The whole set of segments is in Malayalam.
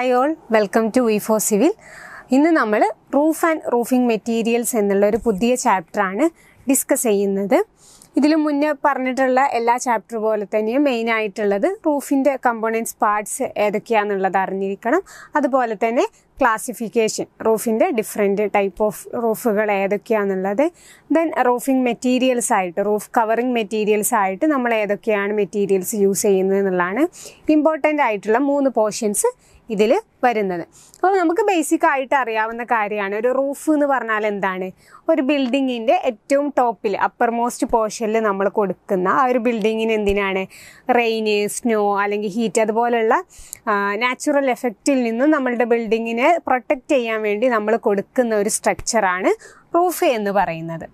Hi all welcome to V four civil ഇന്ന് നമ്മൾ റൂഫ് ആൻഡ് റൂഫിംഗ് മെറ്റീരിയൽസ് എന്നുള്ള ഒരു പുതിയ ചാപ്റ്ററാണ് ഡിസ്കസ് ചെയ്യുന്നത്. ഇതിൽ മുന്നേ പറഞ്ഞിട്ടുള്ള എല്ലാ ചാപ്റ്റർ പോലെ തന്നെയും മെയിൻ ആയിട്ടുള്ളത് റൂഫിന്റെ കമ്പോണൻസ് പാർട്സ് ഏതൊക്കെയാണെന്നുള്ളത് അറിഞ്ഞിരിക്കണം. അതുപോലെ തന്നെ ക്ലാസിഫിക്കേഷൻ റൂഫിന്റെ ഡിഫറെന്റ് ടൈപ്പ് ഓഫ് റൂഫുകൾ ഏതൊക്കെയാണെന്നുള്ളത് ദെൻ റൂഫിംഗ് മെറ്റീരിയൽസ് ആയിട്ട് റൂഫ് കവറിംഗ് മെറ്റീരിയൽസ് ആയിട്ട് നമ്മൾ ഏതൊക്കെയാണ് മെറ്റീരിയൽസ് യൂസ് ചെയ്യുന്നത് എന്നുള്ളതാണ്. ഇമ്പോർട്ടന്റ് ആയിട്ടുള്ള മൂന്ന് പോർഷൻസ് ഇതിൽ വരുന്നത്. അപ്പോൾ നമുക്ക് ബേസിക് ആയിട്ട് അറിയാവുന്ന കാര്യമാണ്. ഒരു റൂഫ് എന്ന് പറഞ്ഞാൽ എന്താണ്? ഒരു ബിൽഡിങ്ങിന്റെ ഏറ്റവും ടോപ്പിൽ അപ്പർ മോസ്റ്റ് പോർഷനിൽ നമ്മൾ കൊടുക്കുന്ന ആ ഒരു ബിൽഡിങ്ങിന് എന്തിനാണ്? റെയിന് സ്നോ അല്ലെങ്കിൽ ഹീറ്റ് അതുപോലുള്ള നാച്ചുറൽ എഫക്റ്റിൽ നിന്നും നമ്മളുടെ ബിൽഡിങ്ങിനെ പ്രൊട്ടക്റ്റ് ചെയ്യാൻ വേണ്ടി നമ്മൾ കൊടുക്കുന്ന ഒരു സ്ട്രക്ചറാണ് റൂഫ് എന്ന് പറയുന്നത്.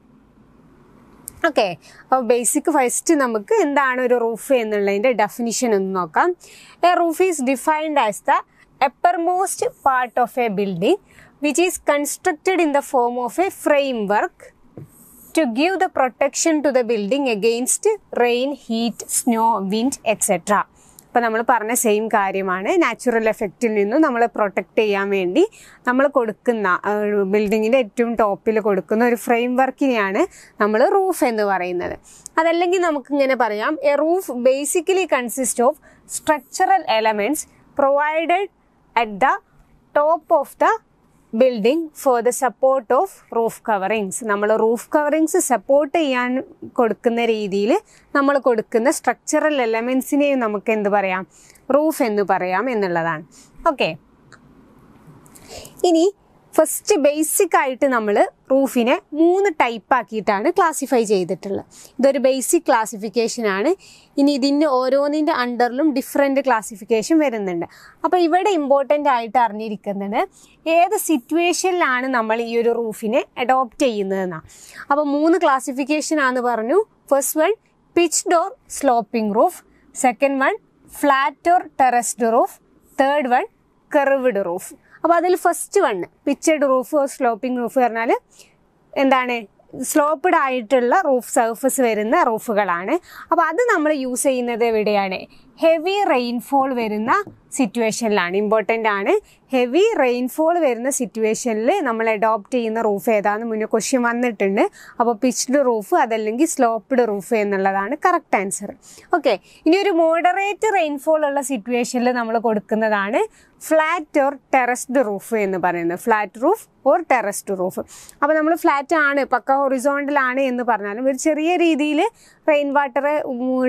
ഓക്കെ അപ്പോൾ ബേസിക് ഫസ്റ്റ് നമുക്ക് എന്താണ് ഒരു റൂഫ് എന്നുള്ളതിന്റെ ഡെഫിനിഷൻ ഒന്ന് നോക്കാം. A roof is defined as the part of a building which is constructed in the form of a framework to give the protection to the building against rain heat snow wind etcetera അപ്പോൾ നമ്മൾ പറഞ്ഞ സെയിം കാര്യമാണ്. നാച്ചുറൽ എഫക്റ്റിൽ നിന്നും നമ്മൾ പ്രൊട്ടക്റ്റ് ചെയ്യാൻ വേണ്ടി നമ്മൾ കൊടുക്കുന്ന ബിൽഡിങ്ങിന്റെ ഏറ്റവും ടോപ്പിൽ കൊടുക്കുന്ന ഒരു ഫ്രെയിം വർക്കിനെയാണ് നമ്മൾ റൂഫ് എന്ന് പറയുന്നത്. അതല്ലെങ്കിൽ നമുക്കിങ്ങനെ പറയാം a roof basically consist of structural elements provided at the top of the building for the support of roof coverings നമ്മൾ റൂഫ് കവറിങ്സ് സപ്പോർട്ട് ചെയ്യാൻ കൊടുക്കുന്ന രീതിയിൽ നമ്മൾ കൊടുക്കുന്ന സ്ട്രക്ചറൽ എലമെൻസിനെയും നമുക്ക് എന്ത് പറയാം? റൂഫ് എന്ന് പറയാം എന്നുള്ളതാണ്. ഓക്കെ ഇനി ഫസ്റ്റ് ബേസിക് ആയിട്ട് നമ്മൾ റൂഫിനെ മൂന്ന് ടൈപ്പ് ആക്കിയിട്ടാണ് ക്ലാസിഫൈ ചെയ്തിട്ടുള്ളത്. ഇതൊരു ബേസിക് ക്ലാസിഫിക്കേഷൻ ആണ്. ഇനി ഇതിന്റെ ഓരോന്നിന്റെ അണ്ടറിലും ഡിഫറെന്റ് ക്ലാസിഫിക്കേഷൻ വരുന്നുണ്ട്. അപ്പോൾ ഇവിടെ ഇമ്പോർട്ടന്റ് ആയിട്ട് അറിഞ്ഞിരിക്കുന്നത് ഏത് സിറ്റുവേഷനിലാണ് നമ്മൾ ഈ ഒരു റൂഫിനെ അഡോപ്റ്റ് ചെയ്യുന്നതെന്നാണ് അപ്പോൾ മൂന്ന് ക്ലാസിഫിക്കേഷൻ ആണെന്ന് പറഞ്ഞു. First one pitch door sloping roof second one flat or terraced roof third one curved roof അപ്പോൾ അതിൽ first one pitched roof sloping roof പറഞ്ഞാൽ എന്താണ്? സ്ലോപ്പ്ഡ് ആയിട്ടുള്ള റൂഫ് സർഫസ് വരുന്ന റൂഫുകളാണ് അപ്പോൾ അത് നമ്മൾ യൂസ് ചെയ്യുന്നത് എവിടെയാണ്? ഹെവി റെയിൻഫോൾ വരുന്ന സിറ്റുവേഷനിലാണ് ഇമ്പോർട്ടന്റ് ആണ്. ഹെവി റെയിൻഫോൾ വരുന്ന സിറ്റുവേഷനിൽ നമ്മൾ അഡോപ്റ്റ് ചെയ്യുന്ന റൂഫ് ഏതാണെന്ന് മുന്നേ ക്വസ്റ്റ്യൻ വന്നിട്ടുണ്ട്. അപ്പോൾ പിച്ച്ഡ് റൂഫ് അതല്ലെങ്കിൽ സ്ലോപ്പ്ഡ് റൂഫ് എന്നുള്ളതാണ് കറക്റ്റ് ആൻസർ ഓക്കെ ഇനി ഒരു മോഡറേറ്റ് റെയിൻഫോൾ ഉള്ള സിറ്റുവേഷനിൽ നമ്മൾ കൊടുക്കുന്നതാണ് ഫ്ലാറ്റ് ഓർ ടെറസ്ഡ് റൂഫ് എന്ന് പറയുന്നത്. Flat roof or terraced roof അപ്പോൾ നമ്മൾ ഫ്ലാറ്റ് ആണ് പക്ക ഹൊറിസോണ്ടൽ ആണ് എന്ന് പറഞ്ഞാലും ഒരു ചെറിയ രീതിയിൽ റെയിൻ വാട്ടർ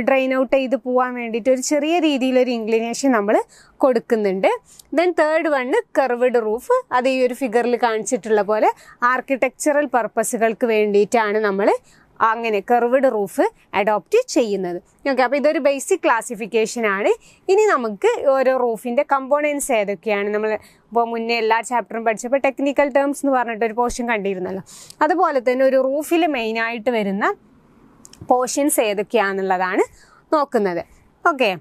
ഡ്രെയിൻ ഔട്ട് ചെയ്ത് പോകാൻ വേണ്ടിയിട്ട് ഒരു ചെറിയ രീതിയിലൊരു ഇൻക്ലിനേഷൻ നമ്മൾ കൊടുക്കുന്നുണ്ട്. Then third one curved roof അത് ഈ ഒരു ഫിഗറിൽ കാണിച്ചിട്ടുള്ള പോലെ ആർക്കിടെക്ചറൽ പർപ്പസുകൾക്ക് വേണ്ടിയിട്ടാണ് നമ്മൾ അങ്ങനെ കർവ്ഡ് റൂഫ് അഡോപ്റ്റ് ചെയ്യുന്നത്. ഓക്കെ അപ്പോൾ ഇതൊരു ബേസിക് ക്ലാസിഫിക്കേഷൻ ആണ്. ഇനി നമുക്ക് ഓരോ റൂഫിന്റെ കമ്പോണൻസ് ഏതൊക്കെയാണ്? നമ്മൾ ഇപ്പോൾ മുന്നേ എല്ലാ ചാപ്റ്ററും പഠിച്ചപ്പോൾ ടെക്നിക്കൽ ടേംസ് എന്ന് പറഞ്ഞിട്ട് ഒരു പോർഷൻ കണ്ടിരുന്നല്ലോ. അതുപോലെ തന്നെ ഒരു റൂഫിൽ മെയിനായിട്ട് വരുന്ന പോർഷൻസ് ഏതൊക്കെയാണെന്നുള്ളതാണ് നോക്കുന്നത്. ഓക്കെ.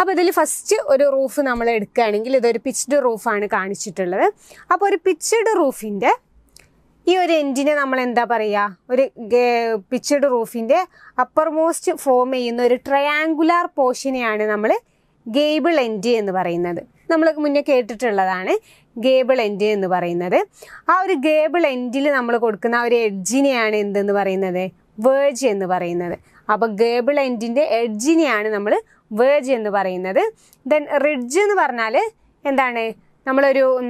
അപ്പോൾ ഇതിൽ ഫസ്റ്റ് ഒരു റൂഫ് നമ്മൾ എടുക്കുകയാണെങ്കിൽ ഇതൊരു പിച്ച്ഡ് റൂഫാണ് കാണിച്ചിട്ടുള്ളത്. അപ്പോൾ ഒരു പിച്ച്ഡ് റൂഫിന്റെ ഈ ഒരു എൻഡിനെ നമ്മൾ എന്താ പറയുക ഒരു പിച്ചഡ് റൂഫിന്റെ അപ്പർ മോസ്റ്റ് ഫോം ചെയ്യുന്ന ഒരു ട്രയാങ്കുലാർ പോർഷനെയാണ് നമ്മൾ ഗേബിൾ എൻഡ് എന്ന് പറയുന്നത്. നമ്മൾ മുന്നേ കേട്ടിട്ടുള്ളതാണ് ഗേബിൾ എൻഡ് എന്ന് പറയുന്നത്. ആ ഒരു ഗേബിൾ എൻഡിൽ നമ്മൾ കൊടുക്കുന്ന ആ ഒരു എഡ്ജിനെയാണ് എന്തെന്ന് പറയുന്നത്? വേർജ് എന്ന് പറയുന്നത്. അപ്പോൾ ഗേബിൾ എൻഡിന്റെ എഡ്ജിനെയാണ് നമ്മൾ വേർജ് എന്ന് പറയുന്നത്. ദെൻ റിഡ്ജ് എന്ന് പറഞ്ഞാൽ എന്താണ്? നമ്മളൊരു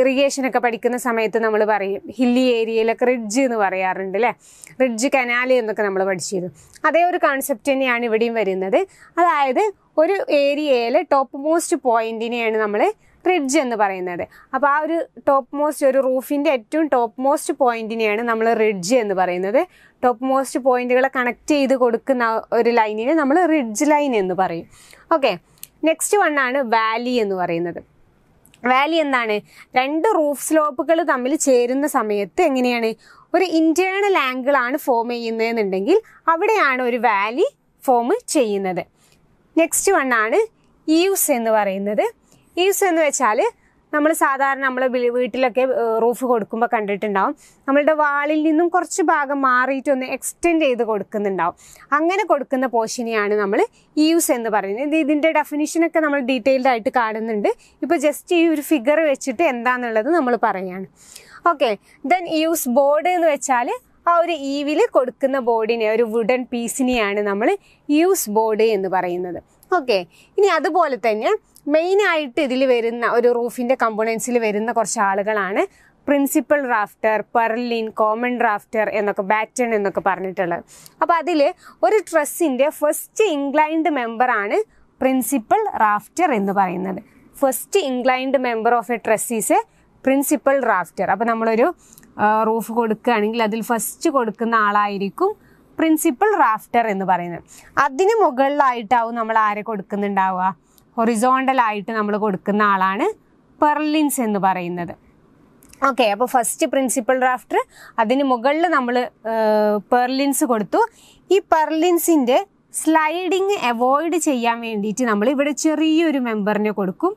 ഇറിഗേഷനൊക്കെ പഠിക്കുന്ന സമയത്ത് നമ്മൾ പറയും. ഹില്ലി ഏരിയയിലൊക്കെ റിഡ്ജ് എന്ന് പറയാറുണ്ട് അല്ലേ റിഡ്ജ് കനാൽ എന്നൊക്കെ നമ്മൾ പഠിച്ചിരുന്നു. അതേ ഒരു കോൺസെപ്റ്റ് തന്നെയാണ് ഇവിടെയും വരുന്നത്. അതായത് ഒരു ഏരിയയിലെ ടോപ്പ് മോസ്റ്റ് പോയിന്റിനെയാണ് നമ്മൾ റിഡ്ജ് എന്ന് പറയുന്നത്. അപ്പോൾ ആ ഒരു ടോപ്പ് മോസ്റ്റ് ഒരു റൂഫിന്റെ ഏറ്റവും ടോപ്പ് മോസ്റ്റ് പോയിന്റിനെയാണ് നമ്മൾ റിഡ്ജ് എന്ന് പറയുന്നത്. ടോപ്പ് മോസ്റ്റ് പോയിന്റുകളെ കണക്ട് ചെയ്ത് കൊടുക്കുന്ന ഒരു ലൈനിനെ നമ്മൾ റിഡ്ജ് ലൈൻ എന്ന് പറയും. ഓക്കെ നെക്സ്റ്റ് വണ്ണാണ് വാലി എന്ന് പറയുന്നത്. വാലി എന്താണ്? രണ്ട് റൂഫ് സ്ലോപ്പുകൾ തമ്മിൽ ചേരുന്ന സമയത്ത് എങ്ങനെയാണ്? ഒരു ഇന്റേണൽ ആംഗിൾ ആണ് ഫോം ചെയ്യുന്നതെന്നുണ്ടെങ്കിൽ അവിടെയാണ് ഒരു വാലി ഫോം ചെയ്യുന്നത്. നെക്സ്റ്റ് വണ്ണാണ് ഈവ്സ് എന്ന് പറയുന്നത്. ഈവ്സ് എന്ന് വെച്ചാൽ നമ്മൾ സാധാരണ നമ്മൾ വീട്ടിലൊക്കെ റൂഫ് കൊടുക്കുമ്പോൾ കണ്ടിട്ടുണ്ടാവും. നമ്മളുടെ വാളിൽ നിന്നും കുറച്ച് ഭാഗം മാറിയിട്ട് ഒന്ന് എക്സ്റ്റെൻഡ് ചെയ്ത് കൊടുക്കുന്നുണ്ടാവും. അങ്ങനെ കൊടുക്കുന്ന പോർഷനെയാണ് നമ്മൾ ഈവ്സ് എന്ന് പറയുന്നത്. ഇത് ഇതിന്റെ ഡെഫിനിഷനൊക്കെ നമ്മൾ ഡീറ്റെയിൽഡ് ആയിട്ട് കാണുന്നുണ്ട്. ഇപ്പോൾ ജസ്റ്റ് ഈ ഒരു ഫിഗർ വെച്ചിട്ട് എന്താണെന്നുള്ളത് നമ്മൾ പറയുകയാണ് ഓക്കെ ദെൻ ഈവ്സ് ബോർഡ് എന്ന് വെച്ചാൽ ആ ഒരു ഈവിൽ കൊടുക്കുന്ന ബോർഡിനെ ഒരു വുഡൻ പീസിനെയാണ് നമ്മൾ യൂസ് ബോർഡ് എന്ന് പറയുന്നത്. ഓക്കെ ഇനി അതുപോലെ തന്നെ മെയിനായിട്ട് ഇതിൽ വരുന്ന ഒരു റൂഫിന്റെ കമ്പോണൻസിൽ വരുന്ന കുറച്ച് ആളുകളാണ് principal rafter purlin common rafter എന്നൊക്കെ ബാറ്റൺ എന്നൊക്കെ പറഞ്ഞിട്ടുള്ളത്. അപ്പോൾ അതിൽ ഒരു ട്രസ്സിന്റെ ഫസ്റ്റ് ഇൻക്ലൈൻഡ് മെമ്പറാണ് പ്രിൻസിപ്പൽ റാഫ്റ്റർ എന്ന് പറയുന്നത്. First inclined member of a truss is a principal rafter അപ്പോൾ നമ്മളൊരു റൂഫ് കൊടുക്കുകയാണെങ്കിൽ അതിൽ ഫസ്റ്റ് കൊടുക്കുന്ന ആളായിരിക്കും പ്രിൻസിപ്പൽ റാഫ്റ്റർ എന്ന് പറയുന്നത്. അതിന് മുകളിലായിട്ടാവും നമ്മൾ ആരെ കൊടുക്കുന്നുണ്ടാവുക? ഹൊറിസോണ്ടൽ ആയിട്ട് നമ്മൾ കൊടുക്കുന്ന ആളാണ് പെർലിൻസ് എന്ന് പറയുന്നത്. ഓക്കെ അപ്പോൾ ഫസ്റ്റ് പ്രിൻസിപ്പൽ റാഫ്റ്റർ അതിന് മുകളിൽ നമ്മൾ പെർലിൻസ് കൊടുത്തു. ഈ പെർലിൻസിന്റെ സ്ലൈഡിങ് അവോയ്ഡ് ചെയ്യാൻ വേണ്ടിയിട്ട് നമ്മൾ ഇവിടെ ചെറിയൊരു മെമ്പറിനെ കൊടുക്കും.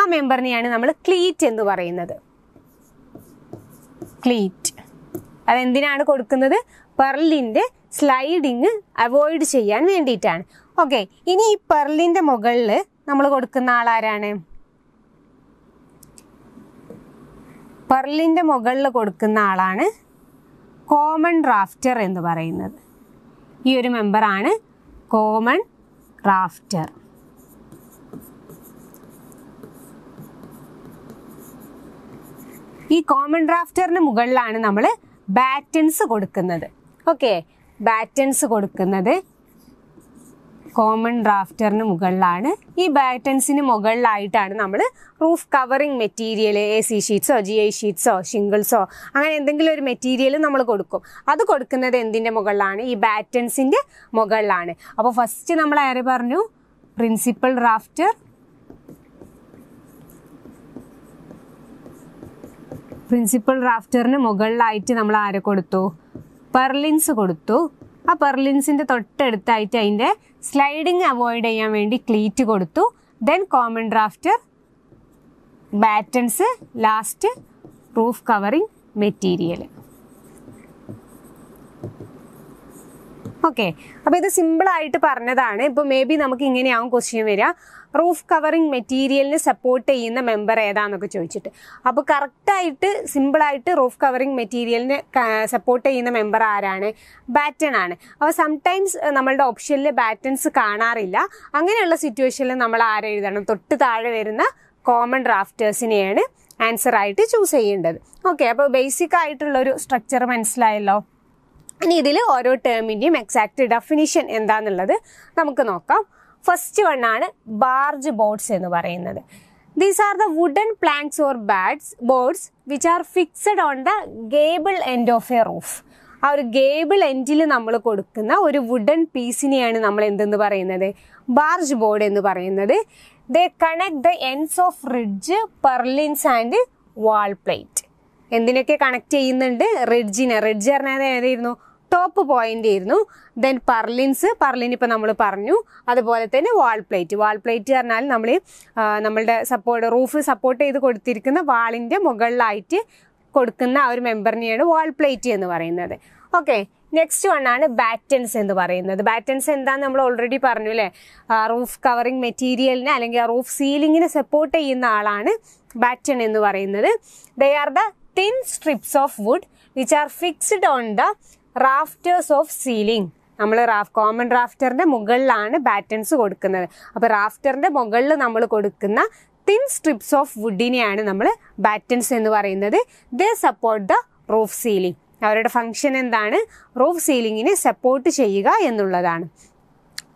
ആ മെമ്പറിനെയാണ് നമ്മൾ ക്ലീറ്റ് എന്ന് പറയുന്നത്. ക്ലീറ്റ് അതെന്തിനാണ് കൊടുക്കുന്നത്? പെർലിന്റെ സ്ലൈഡിങ് അവോയ്ഡ് ചെയ്യാൻ വേണ്ടിയിട്ടാണ്. ഓക്കെ ഇനി ഈ പെർലിന്റെ മുകളിൽ നമ്മൾ കൊടുക്കുന്ന ആളാരാണ്? പെർലിന്റെ മുകളിൽ കൊടുക്കുന്ന ആളാണ് കോമൺ റാഫ്റ്റർ എന്ന് പറയുന്നത്. ഈ ഒരു മെമ്പറാണ് കോമൺ റാഫ്റ്റർ. ഈ കോമൺ ഡ്രാഫ്റ്ററിന് മുകളിലാണ് നമ്മൾ ബാറ്റൻസ് കൊടുക്കുന്നത്. ഓക്കെ? ബാറ്റൻസ് കൊടുക്കുന്നത് കോമൺ ഡ്രാഫ്റ്ററിന് മുകളിലാണ്. ഈ ബാറ്റൻസിന് മുകളിലായിട്ടാണ് നമ്മൾ roof covering material A C ഷീറ്റ്സോ G I ഷീറ്റ്സോ ഷിംഗിൾസോ അങ്ങനെ എന്തെങ്കിലും ഒരു മെറ്റീരിയൽ നമ്മൾ കൊടുക്കും. അത് കൊടുക്കുന്നത് എന്തിന്റെ മുകളിലാണ്? ഈ ബാറ്റൻസിന്റെ മുകളിലാണ്. അപ്പോൾ ഫസ്റ്റ് നമ്മൾ ആര് പറഞ്ഞു? പ്രിൻസിപ്പൽ ഡ്രാഫ്റ്റർ പ്രിൻസിപ്പൽ ഡ്രാഫ്റ്ററിന് മുകളിലായിട്ട് നമ്മൾ ആരെ കൊടുത്തു? പെർലിൻസ് കൊടുത്തു. ആ പെർലിൻസിന്റെ തൊട്ടടുത്തായിട്ട് അതിന്റെ സ്ലൈഡിങ് അവോയ്ഡ് ചെയ്യാൻ വേണ്ടി ക്ലീറ്റ് കൊടുത്തു. Then common drafter battens last roof covering material okay അപ്പോൾ ഇത് സിമ്പിളായിട്ട് പറഞ്ഞതാണ്. ഇപ്പോൾ മേ ബി നമുക്ക് ഇങ്ങനെയാവും ക്വസ്റ്റ്യൻ വരിക. റൂഫ് കവറിങ് മെറ്റീരിയലിന് സപ്പോർട്ട് ചെയ്യുന്ന മെമ്പർ ഏതാന്നൊക്കെ ചോദിച്ചിട്ട്. അപ്പോൾ കറക്റ്റായിട്ട് സിമ്പിളായിട്ട് റൂഫ് കവറിങ് മെറ്റീരിയലിന് സപ്പോർട്ട് ചെയ്യുന്ന മെമ്പർ ആരാണ്? ബാറ്റൺ ആണ്. അപ്പോൾ സംടൈംസ് നമ്മളുടെ ഓപ്ഷനിൽ ബാറ്റൺസ് കാണാറില്ല. അങ്ങനെയുള്ള സിറ്റുവേഷനിൽ നമ്മൾ ആരെഴുതണം തൊട്ട് താഴെ വരുന്ന കോമൺ ഡ്രാഫ്റ്റേഴ്സിനെയാണ് ആൻസർ ആയിട്ട് ചൂസ് ചെയ്യേണ്ടത്. ഓക്കെ അപ്പോൾ ബേസിക് ആയിട്ടുള്ള ഒരു സ്ട്രക്ചർ മനസ്സിലായല്ലോ? ഇനി ഇതിൽ ഓരോ ടേമിന്റെയും എക്സാക്ട് ഡെഫിനിഷൻ എന്താണെന്നുള്ളത് നമുക്ക് നോക്കാം. ഫസ്റ്റ് വൺ ആണ് ബാർജ് ബോർഡ്സ് എന്ന് പറയുന്നത്. These are the wooden planks or barge boards which are fixed on the gable end of a roof ആ ഒരു ഗേബിൾ എൻഡിൽ നമ്മൾ കൊടുക്കുന്ന ഒരു വുഡൻ പീസിനെയാണ് നമ്മൾ എന്തെന്ന് പറയുന്നത്? ബാർജ് ബോർഡ് എന്ന് പറയുന്നത്. They connect the ends of ridge purlins and wall plate എന്തിനൊക്കെ കണക്ട് ചെയ്യുന്നുണ്ട്? റിഡ്ജിനെ റിഡ്ജ് പറഞ്ഞാൽ ഏതായിരുന്നു? ടോപ്പ് പോയിന്റ് ആയിരുന്നു. ദെൻ പർലിൻസ് പർലിൻ ഇപ്പം നമ്മൾ പറഞ്ഞു. അതുപോലെ തന്നെ വാൾ പ്ലേറ്റ് വാൾ പ്ലേറ്റ് പറഞ്ഞാൽ നമ്മൾ നമ്മളുടെ സപ്പോർട്ട് റൂഫ് സപ്പോർട്ട് ചെയ്ത് കൊടുത്തിരിക്കുന്ന വാളിന്റെ മുകളിലായിട്ട് കൊടുക്കുന്ന ആ ഒരു മെമ്പറിനെയാണ് വാൾ പ്ലേറ്റ് എന്ന് പറയുന്നത്. ഓക്കെ നെക്സ്റ്റ് വൺ ആണ് ബാറ്റൻസ് എന്ന് പറയുന്നത്. ബാറ്റൻസ് എന്താന്ന് നമ്മൾ ഓൾറെഡി പറഞ്ഞു അല്ലേ റൂഫ് കവറിങ് മെറ്റീരിയലിനെ അല്ലെങ്കിൽ ആ റൂഫ് സീലിങ്ങിനെ സപ്പോർട്ട് ചെയ്യുന്ന ആളാണ് ബാറ്റൺ എന്ന് പറയുന്നത്. They are the thin strips of wood which are fixed on the rafters of ceiling നമ്മൾ റാഫ് കോമൺ റാഫ്റ്ററിന്റെ മുകളിലാണ് ബാറ്റൻസ് കൊടുക്കുന്നത്. അപ്പോൾ റാഫ്റ്ററിന്റെ മുകളിൽ നമ്മൾ കൊടുക്കുന്ന തിൻ സ്ട്രിപ്സ് ഓഫ് വുഡിനെയാണ് നമ്മൾ ബാറ്റൻസ് എന്ന് പറയുന്നത്. The support the roof ceiling അവരുടെ ഫങ്ഷൻ എന്താണ്? റൂഫ് സീലിങ്ങിനെ സപ്പോർട്ട് ചെയ്യുക എന്നുള്ളതാണ്.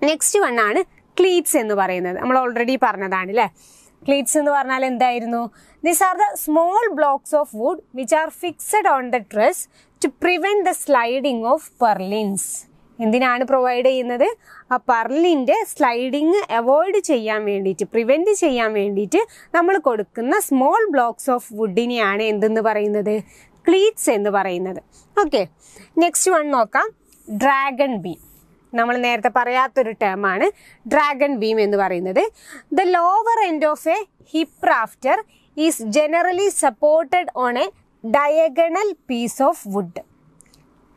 നെക്സ്റ്റ് വൺ ആണ് ക്ലീറ്റ്സ് എന്ന് പറയുന്നത്. നമ്മൾ ഓൾറെഡി പറഞ്ഞതാണ് അല്ലേ ക്ലീറ്റ്സ് എന്ന് പറഞ്ഞാൽ എന്തായിരുന്നു? This are the small blocks of wood which are fixed on the truss to prevent the sliding of purlins എന്തിനാണ് പ്രൊവൈഡ് ചെയ്യുന്നത്? ആ പെർലിന്റെ സ്ലൈഡിങ് അവോയ്ഡ് ചെയ്യാൻ വേണ്ടിയിട്ട് പ്രിവെന്റ് ചെയ്യാൻ വേണ്ടിയിട്ട് നമ്മൾ കൊടുക്കുന്ന സ്മോൾ ബ്ലോക്സ് ഓഫ് വുഡിനെയാണ് എന്തെന്ന് പറയുന്നത്? ക്ലീറ്റ്സ് എന്ന് പറയുന്നത്. ഓക്കെ നെക്സ്റ്റ് വൺ നോക്കാം. ഡ്രാഗൺ ബീം നമ്മൾ നേരത്തെ പറയാത്തൊരു ടേമാണ് ഡ്രാഗൺ ബീം എന്ന് പറയുന്നത്. The lower end of a hip rafter is generally supported on a diagonal piece of wood.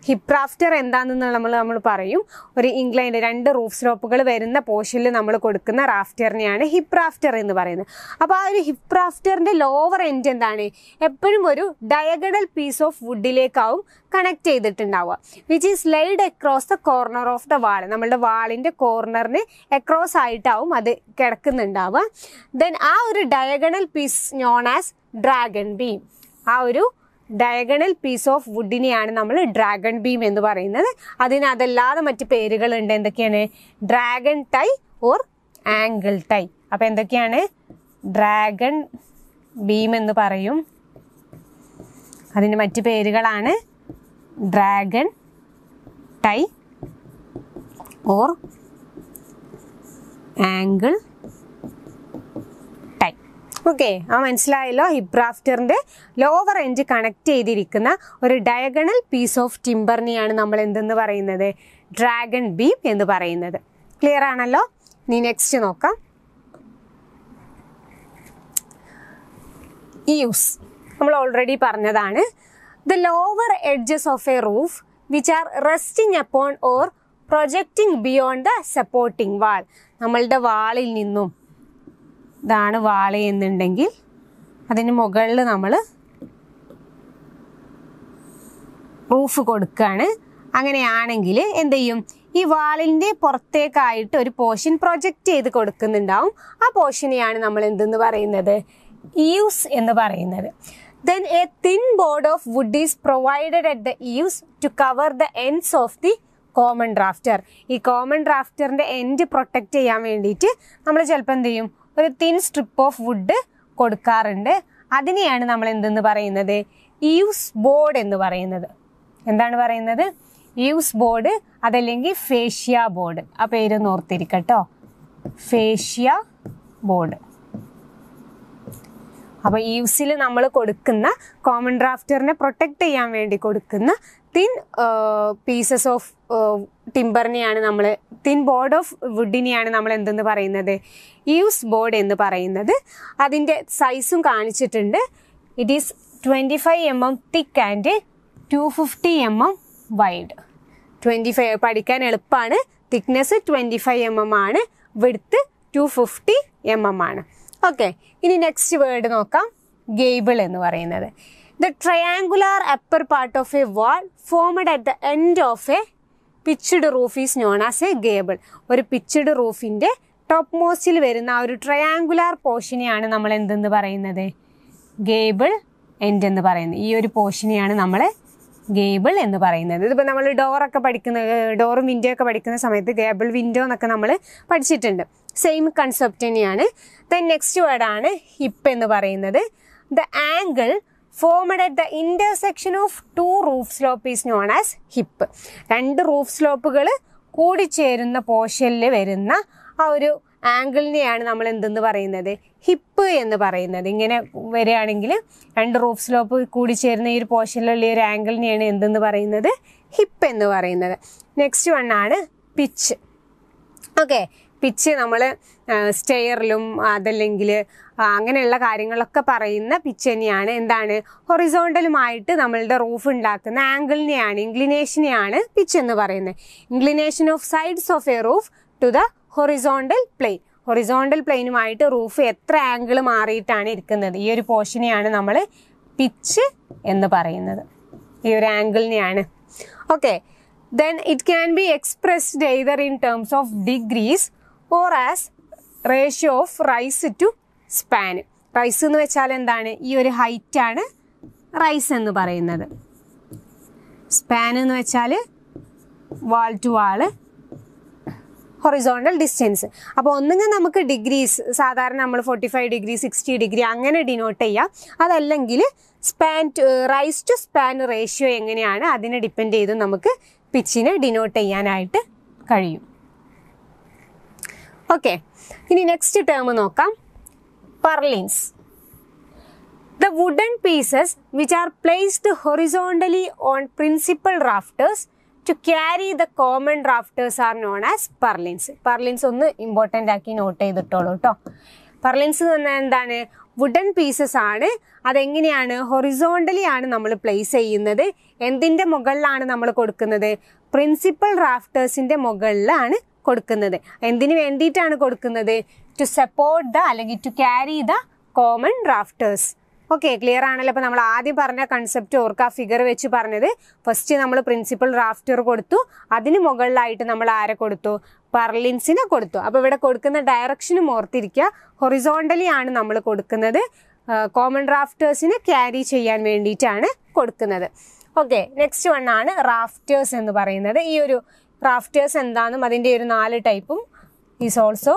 Hip rafter എന്താണെന്ന് നമ്മൾ നമ്മൾ പറയും. ഒരു ഇംഗ്ലണ്ട് രണ്ട് റൂഫ് സ്ലോപ്പുകൾ വരുന്ന പോർഷനിൽ നമ്മൾ കൊടുക്കുന്ന റാഫ്റ്ററിനെയാണ് ഹിപ്പ് റാഫ്റ്റർ എന്ന് പറയുന്നത്. അപ്പോൾ ആ ഒരു ഹിപ്പ് റാഫ്റ്ററിന്റെ ലോവർ എൻഡ് എന്താണ്? എപ്പോഴും ഒരു ഡയഗണൽ പീസ് ഓഫ് വുഡിലേക്കാവും connect ചെയ്തിട്ടുണ്ടാവുക. Which is laid across the corner of the wall നമ്മളുടെ വാളിന്റെ കോർണറിന് അക്രോസ് ആയിട്ടാവും അത് കിടക്കുന്നുണ്ടാവുക. ദെൻ ആ ഒരു diagonal piece known as dragon beam ആ ഒരു ഡയഗണൽ പീസ് ഓഫ് വുഡിനെയാണ് നമ്മൾ ഡ്രാഗൺ ബീം എന്ന് പറയുന്നത്. അതിന് അതല്ലാതെ മറ്റ് പേരുകളുണ്ട്. എന്തൊക്കെയാണ്? Dragon tie or angle tie അപ്പം എന്തൊക്കെയാണ്? ഡ്രാഗൺ ബീം എന്ന് പറയും. അതിന് മറ്റ് പേരുകളാണ്. Dragon tie or angle okay ആ മനസ്സിലായല്ലോ? ഹിപ്രാഫ്റ്ററിന്റെ ലോവർ എൻഡ് കണക്ട് ചെയ്തിരിക്കുന്ന ഒരു ഡയഗണൽ പീസ് ഓഫ് ടിമ്പറിനെയാണ് നമ്മൾ എന്തെന്ന് പറയുന്നത്? ഡ്രാഗൺ ബീം എന്ന് പറയുന്നത്. ക്ലിയർ ആണല്ലോ? നീ നെക്സ്റ്റ് നോക്കാം. യൂസ് നമ്മൾ ഓൾറെഡി പറഞ്ഞതാണ്. The lower edges of a roof which are resting upon or projecting beyond the supporting wall നമ്മളുടെ വാളിൽ നിന്നും ഇതാണ് വാള എന്നുണ്ടെങ്കിൽ അതിന് മുകളിൽ നമ്മൾ റൂഫ് കൊടുക്കുകയാണ് അങ്ങനെയാണെങ്കിൽ എന്ത് ചെയ്യും? ഈ വാളിന്റെ പുറത്തേക്കായിട്ട് ഒരു പോർഷൻ പ്രൊജക്റ്റ് ചെയ്ത് കൊടുക്കുന്നുണ്ടാവും. ആ പോർഷനെയാണ് നമ്മൾ എന്തെന്ന് പറയുന്നത്? ഈവ്സ് എന്ന് പറയുന്നത്. Then a thin board of wood is provided at the eaves to cover the ends of the common drafter ഈ കോമൺ ഡ്രാഫ്റ്ററിന്റെ എൻഡ് പ്രൊട്ടക്റ്റ് ചെയ്യാൻ വേണ്ടിയിട്ട് നമ്മൾ ചിലപ്പോൾ എന്ത് ചെയ്യും? ഒരു തിൻ സ്ട്രിപ്പ് ഓഫ് വുഡ് കൊടുക്കാറുണ്ട്. അതിനെയാണ് നമ്മൾ എന്തെന്ന് പറയുന്നത്? യൂസ് ബോർഡ് എന്ന് പറയുന്നത്. എന്താണ് പറയുന്നത്? യൂസ് ബോർഡ് അതല്ലെങ്കിൽ ഫേഷ്യ ബോർഡ് ആ പേര് ഓർത്തിരിക്കട്ടോ ഫേഷ്യ ബോർഡ് അപ്പോൾ യൂസിൽ നമ്മൾ കൊടുക്കുന്ന കോമൺ ഡ്രാഫ്റ്ററിനെ പ്രൊട്ടക്റ്റ് ചെയ്യാൻ വേണ്ടി കൊടുക്കുന്ന തിൻ പീസസ് ഓഫ് ടിമ്പറിനെയാണ് നമ്മൾ തിൻ ബോർഡ് ഓഫ് വുഡിനെയാണ് നമ്മൾ എന്തെന്ന് പറയുന്നത്? യൂസ് ബോർഡ് എന്ന് പറയുന്നത്. അതിന്റെ സൈസും കാണിച്ചിട്ടുണ്ട്. It is twenty five M M thick and two fifty M M wide twenty five പഠിക്കാൻ എളുപ്പമാണ് thickness twenty five M M ആണ്. Width two fifty M M ആണ്. ഓക്കെ ഇനി നെക്സ്റ്റ് വേർഡ് നോക്കാം. ഗേബിൾ എന്ന് പറയുന്നത്. The triangular upper part of a wall formed at the end of a pitched roof is known as a gable ഒരു പിച്ച്ഡ് റൂഫിന്റെ ടോപ്പ് മോസ്റ്റിൽ വരുന്ന ആ ഒരു ട്രയാങ്കുലാർ പോർഷനെയാണ് നമ്മൾ എന്തെന്ന് പറയുന്നത്? ഗേബിൾ എൻഡ് എന്ന് പറയുന്നത്. ഈ ഒരു പോർഷനെയാണ് നമ്മൾ ഗേബിൾ എന്ന് പറയുന്നത്. ഇതിപ്പോൾ നമ്മൾ ഡോറൊക്കെ പഠിക്കുന്ന ഡോറും വിൻഡോ ഒക്കെ പഠിക്കുന്ന സമയത്ത് ഗേബിൾ വിൻഡോ എന്നൊക്കെ നമ്മൾ പഠിച്ചിട്ടുണ്ട്. സെയിം കൺസെപ്റ്റ് തന്നെയാണ്. ദെൻ നെക്സ്റ്റ് വേർഡാണ് ഹിപ്പ് എന്ന് പറയുന്നത്. The angle formed at the intersection of two roof slope is known as hip രണ്ട് റൂഫ് സ്ലോപ്പുകൾ കൂടിച്ചേരുന്ന പോർഷനിൽ വരുന്ന ആ ഒരു ആംഗിളിനെയാണ് നമ്മൾ എന്തെന്ന് പറയുന്നത്? ഹിപ്പ് എന്ന് പറയുന്നത്. ഇങ്ങനെ വരികയാണെങ്കിൽ രണ്ട് റൂഫ് സ്ലോപ്പ് കൂടിച്ചേരുന്ന ഈ ഒരു പോർഷനിലുള്ള ഈ ഒരു ആംഗിളിനെയാണ് എന്തെന്ന് പറയുന്നത്? ഹിപ്പ് എന്ന് പറയുന്നത്. നെക്സ്റ്റ് വൺ ആണ് പിച്ച് ഓക്കെ പിച്ച് നമ്മൾ സ്റ്റെയറിലും അതല്ലെങ്കിൽ അങ്ങനെയുള്ള കാര്യങ്ങളൊക്കെ പറയുന്ന പിച്ച് തന്നെയാണ്. എന്താണ്? ഹൊറിസോണ്ടലുമായിട്ട് നമ്മളുടെ റൂഫ് ഉണ്ടാക്കുന്ന ആംഗിളിനെയാണ് ഇൻക്ലിനേഷനെയാണ് പിച്ച് എന്ന് പറയുന്നത്. Inclination of sides of a roof to the horizontal plane. Horizontal പ്ലെയിനുമായിട്ട് roof എത്ര ആംഗിൾ മാറിയിട്ടാണ് ഇരിക്കുന്നത്? ഈ ഒരു പോർഷനെയാണ് നമ്മൾ പിച്ച് എന്ന് പറയുന്നത്. ഈ ഒരു ആംഗിളിനെയാണ്. Okay. Then it can be expressed either in terms of degrees or as ratio of rise to span rise എന്ന് വെച്ചാൽ എന്താണ്? ഈ ഒരു ഹൈറ്റ് ആണ് റൈസ് എന്ന് പറയുന്നത്. സ്പാൻ എന്ന് വെച്ചാൽ wall to wall horizontal distance അപ്പോൾ ഒന്നുകിൽ നമുക്ക് ഡിഗ്രീസ് സാധാരണ നമ്മൾ forty five degree sixty degree അങ്ങനെ ഡിനോട്ട് ചെയ്യാം. അതല്ലെങ്കിൽ span to rise to span ratio എങ്ങനെയാണ്? അതിനെ ഡിപ്പെൻഡ് ചെയ്ത് നമുക്ക് പിച്ചിനെ ഡിനോട്ട് ചെയ്യാനായിട്ട് കഴിയും. ഓക്കെ ഇനി നെക്സ്റ്റ് ടേം നോക്കാം. Purlins the wooden pieces which are placed horizontally on principal rafters to carry the common rafters are known as purlins purlins ഒന്ന് ഇമ്പോർട്ടന്റ് ആക്കി നോട്ട് ചെയ്തിട്ടോളൂ കേട്ടോ പർലിൻസ് എന്ന് പറഞ്ഞാൽ എന്താണ്? വുഡൻ പീസസ് ആണ്. അതെങ്ങനെയാണ്? ഹൊറിസോണ്ടലി ആണ് നമ്മൾ പ്ലേസ് ചെയ്യുന്നത്. എന്തിന്റെ മുകളിലാണ് നമ്മൾ കൊടുക്കുന്നത്? പ്രിൻസിപ്പൽ റാഫ്റ്റേഴ്സിന്റെ മുകളിലാണ് കൊടുക്കുന്നത്. എന്തിനു വേണ്ടിയിട്ടാണ് കൊടുക്കുന്നത്? ടു സപ്പോർട്ട് ദ അല്ലെങ്കിൽ to carry the common drafters okay clear ആണല്ലോ. അപ്പോൾ നമ്മൾ ആദ്യം പറഞ്ഞ കൺസെപ്റ്റ് ഓർക്ക ഫിഗർ വെച്ച് പറഞ്ഞത്. ഫസ്റ്റ് നമ്മൾ പ്രിൻസിപ്പൽ റാഫ്റ്റർ കൊടുത്തു. അതിന് മുകളിലായിട്ട് നമ്മൾ ആരെ കൊടുത്തു? പർലിൻസിനെ കൊടുത്തു. അപ്പോൾ ഇവിടെ കൊടുക്കുന്ന ഡയറക്ഷനും ഓർത്തിരിക്കുക. ഹൊറിസോണ്ടലി ആണ് നമ്മൾ കൊടുക്കുന്നത്. കോമൺ റാഫ്റ്റേഴ്സിനെ ക്യാരി ചെയ്യാൻ വേണ്ടിയിട്ടാണ് കൊടുക്കുന്നത്. ഓക്കെ നെക്സ്റ്റ് വൺ ആണ് റാഫ്റ്റേഴ്സ് എന്ന് പറയുന്നത്. ഈ ഒരു റാഫ്റ്റേഴ്സ് എന്താണെന്നും അതിന്റെ ഒരു നാല് ടൈപ്പും is also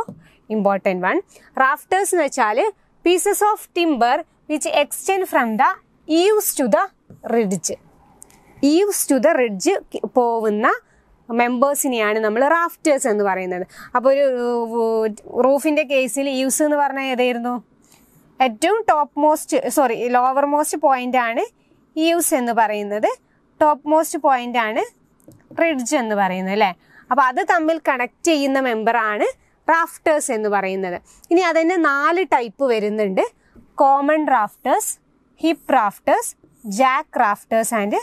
important one rafters എന്ന് വെച്ചാൽ pieces of timber which extend from the eaves to the ridge eaves to the ridge പോകുന്ന മെമ്പേഴ്സിനെയാണ് നമ്മൾ റാഫ്റ്റേഴ്സ് എന്ന് പറയുന്നത്. അപ്പോൾ ഒരു റൂഫിന്റെ കേസിൽ ഈവ്സ് എന്ന് പറഞ്ഞാൽ ഏതായിരുന്നു? ഏറ്റവും top most sorry lower most point ആണ് ഈവ്സ് എന്ന് പറയുന്നത്. ടോപ്പ് മോസ്റ്റ് പോയിന്റ് ആണ് റിഡ്ജ് എന്ന് പറയുന്നത് അല്ലേ? അപ്പോൾ അത് തമ്മിൽ കണക്ട് ചെയ്യുന്ന മെമ്പറാണ് റാഫ്റ്റേഴ്സ് എന്ന് പറയുന്നത്. ഇനി അതിന് നാല് ടൈപ്പ് വരുന്നുണ്ട്. Common rafters hip rafters jack rafters and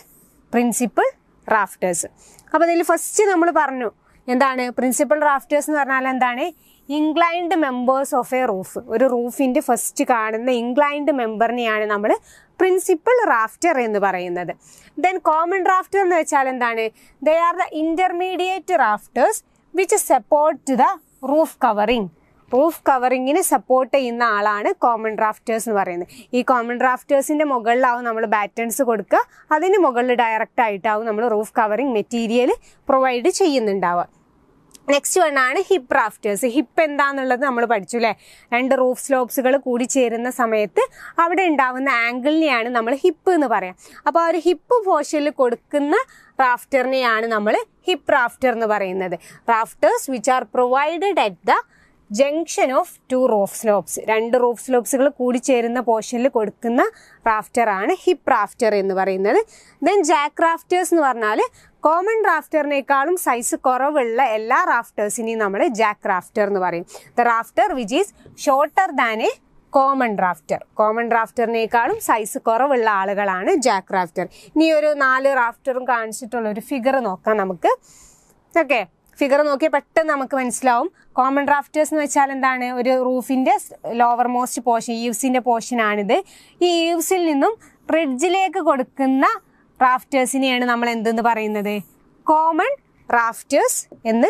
principal rafters അപ്പോൾ ഇതിൽ ഫസ്റ്റ് നമ്മൾ പറഞ്ഞു എന്താണ്? പ്രിൻസിപ്പൽ റാഫ്റ്റേഴ്സ് എന്ന് പറഞ്ഞാൽ എന്താണ്? Inclined members of a roof ഒരു റൂഫിന്റെ ഫസ്റ്റ് കാണുന്ന ഇൻക്ലൈൻഡ് മെമ്പറിനെയാണ് നമ്മൾ പ്രിൻസിപ്പൽ റാഫ്റ്റർ എന്ന് പറയുന്നത്. ദെൻ കോമൺ റാഫ്റ്റർ എന്ന് വെച്ചാൽ എന്താണ്? They are the intermediate rafters which support the roof covering roof കവറിങ്ങിന് support ചെയ്യുന്ന ആളാണ് കോമൺ ഡ്രാഫ്റ്റേഴ്സ് എന്ന് പറയുന്നത്. ഈ കോമൺ ഡ്രാഫ്റ്റേഴ്സിന്റെ മുകളിലാവും നമ്മൾ ബാറ്റേൺസ് കൊടുക്കുക. അതിന് മുകളിൽ ഡയറക്റ്റ് ആയിട്ടാവും നമ്മൾ റൂഫ് കവറിങ് മെറ്റീരിയൽ പ്രൊവൈഡ് ചെയ്യുന്നുണ്ടാവുക. നെക്സ്റ്റ് വൺ ആണ് ഹിപ്പ് റാഫ്റ്റേഴ്സ് ഹിപ്പ് എന്താന്നുള്ളത് നമ്മൾ പഠിച്ചു അല്ലേ രണ്ട് റൂഫ് സ്ലോപ്സുകൾ കൂടി ചേരുന്ന സമയത്ത് അവിടെ ഉണ്ടാവുന്ന ആംഗിളിനെയാണ് നമ്മൾ ഹിപ്പ് എന്ന് പറയാം. അപ്പോൾ ആ ഒരു ഹിപ്പ് പോർഷനിൽ കൊടുക്കുന്ന റാഫ്റ്ററിനെയാണ് നമ്മൾ ഹിപ്പ് റാഫ്റ്റർ എന്ന് പറയുന്നത്. Rafters which are provided at the junction of two roof slopes രണ്ട് റൂഫ് സ്ലോപ്സുകൾ കൂടി ചേരുന്ന പോർഷനിൽ കൊടുക്കുന്ന റാഫ്റ്റർ ആണ് ഹിപ്പ് റാഫ്റ്റർ എന്ന് പറയുന്നത്. ദെൻ ജാക്ക് റാഫ്റ്റേഴ്സ് എന്ന് പറഞ്ഞാൽ കോമൺ റാഫ്റ്ററിനേക്കാളും സൈസ് കുറവുള്ള എല്ലാ റാഫ്റ്റേഴ്സിനെയും നമ്മൾ ജാക്ക് റാഫ്റ്റർ എന്ന് പറയും. The rafter which is shorter than a common rafter common റാഫ്റ്ററിനേക്കാളും size കുറവുള്ള ആളുകളാണ് ജാക്ക് റാഫ്റ്റർ ഇനി ഒരു നാല് റാഫ്റ്ററും കാണിച്ചിട്ടുള്ള ഒരു ഫിഗർ നോക്കാം നമുക്ക്. ഓക്കെ ഫിഗർ നോക്കിയാൽ പെട്ടെന്ന് നമുക്ക് മനസ്സിലാവും. കോമൺ റാഫ്റ്റേഴ്സ് എന്ന് വെച്ചാൽ എന്താണ്? ഒരു റൂഫിന്റെ ലോവർ മോസ്റ്റ് പോർഷൻ ഈവ്സിന്റെ പോർഷൻ ആണിത്. ഈ ഈവ്സിൽ നിന്നും റിഡ്ജിലേക്ക് കൊടുക്കുന്ന റാഫ്റ്റേഴ്സിനെയാണ് നമ്മൾ എന്തെന്ന് പറയുന്നത്? കോമൺ റാഫ്റ്റേഴ്സ് എന്ന്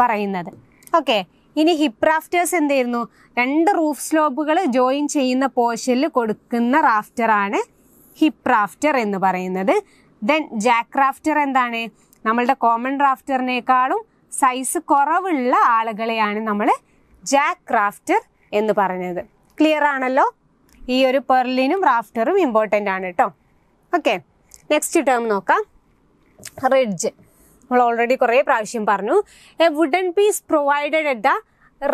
പറയുന്നത്. ഓക്കെ ഇനി ഹിപ്പ് റാഫ്റ്റേഴ്സ് എന്തായിരുന്നു? രണ്ട് റൂഫ് സ്ലോപ്പുകൾ ജോയിൻ ചെയ്യുന്ന പോർഷനിൽ കൊടുക്കുന്ന റാഫ്റ്റർ ആണ് ഹിപ്പ് റാഫ്റ്റർ എന്ന് പറയുന്നത്. ദെൻ ജാക്ക് റാഫ്റ്റർ എന്താണ്? നമ്മളുടെ കോമൺ റാഫ്റ്ററിനേക്കാളും സൈസ് കുറവുള്ള ആളുകളെയാണ് നമ്മൾ ജാക്ക് റാഫ്റ്റർ എന്ന് പറഞ്ഞത് ക്ലിയർ ആണല്ലോ? ഈ ഒരു പെർലിനും റാഫ്റ്ററും ഇമ്പോർട്ടന്റ് ആണ് കേട്ടോ ഓക്കെ നെക്സ്റ്റ് ടേം നോക്കാം. റിഡ്ജ് നമ്മൾ ഓൾറെഡി കുറേ പ്രാവശ്യം പറഞ്ഞു. A wooden piece provided at the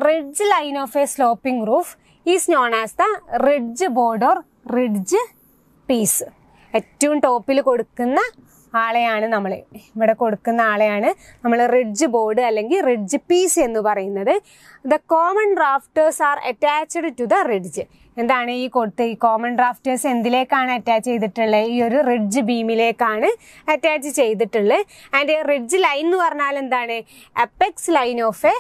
ridge line of a sloping roof is known as the ridge board or ridge piece ഏറ്റവും ടോപ്പിൽ കൊടുക്കുന്ന ആളെയാണ് നമ്മൾ. ഇവിടെ കൊടുക്കുന്ന ആളെയാണ് നമ്മൾ റിഡ്ജ് ബോർഡ് അല്ലെങ്കിൽ റിഡ്ജ് പീസ് എന്ന് പറയുന്നത്. The common rafters are attached to the ridge എന്താണ് ഈ കൊടുത്ത് ഈ കോമൺ ഡ്രാഫ്റ്റേഴ്സ് എന്തിലേക്കാണ് അറ്റാച്ച് ചെയ്തിട്ടുള്ളത് ഈ ഒരു റിഡ്ജ് ബീമിലേക്കാണ് അറ്റാച്ച് ചെയ്തിട്ടുള്ളത് ആൻഡ് റിഡ്ജ് ലൈൻ എന്ന് പറഞ്ഞാൽ എന്താണ്? Apex line of a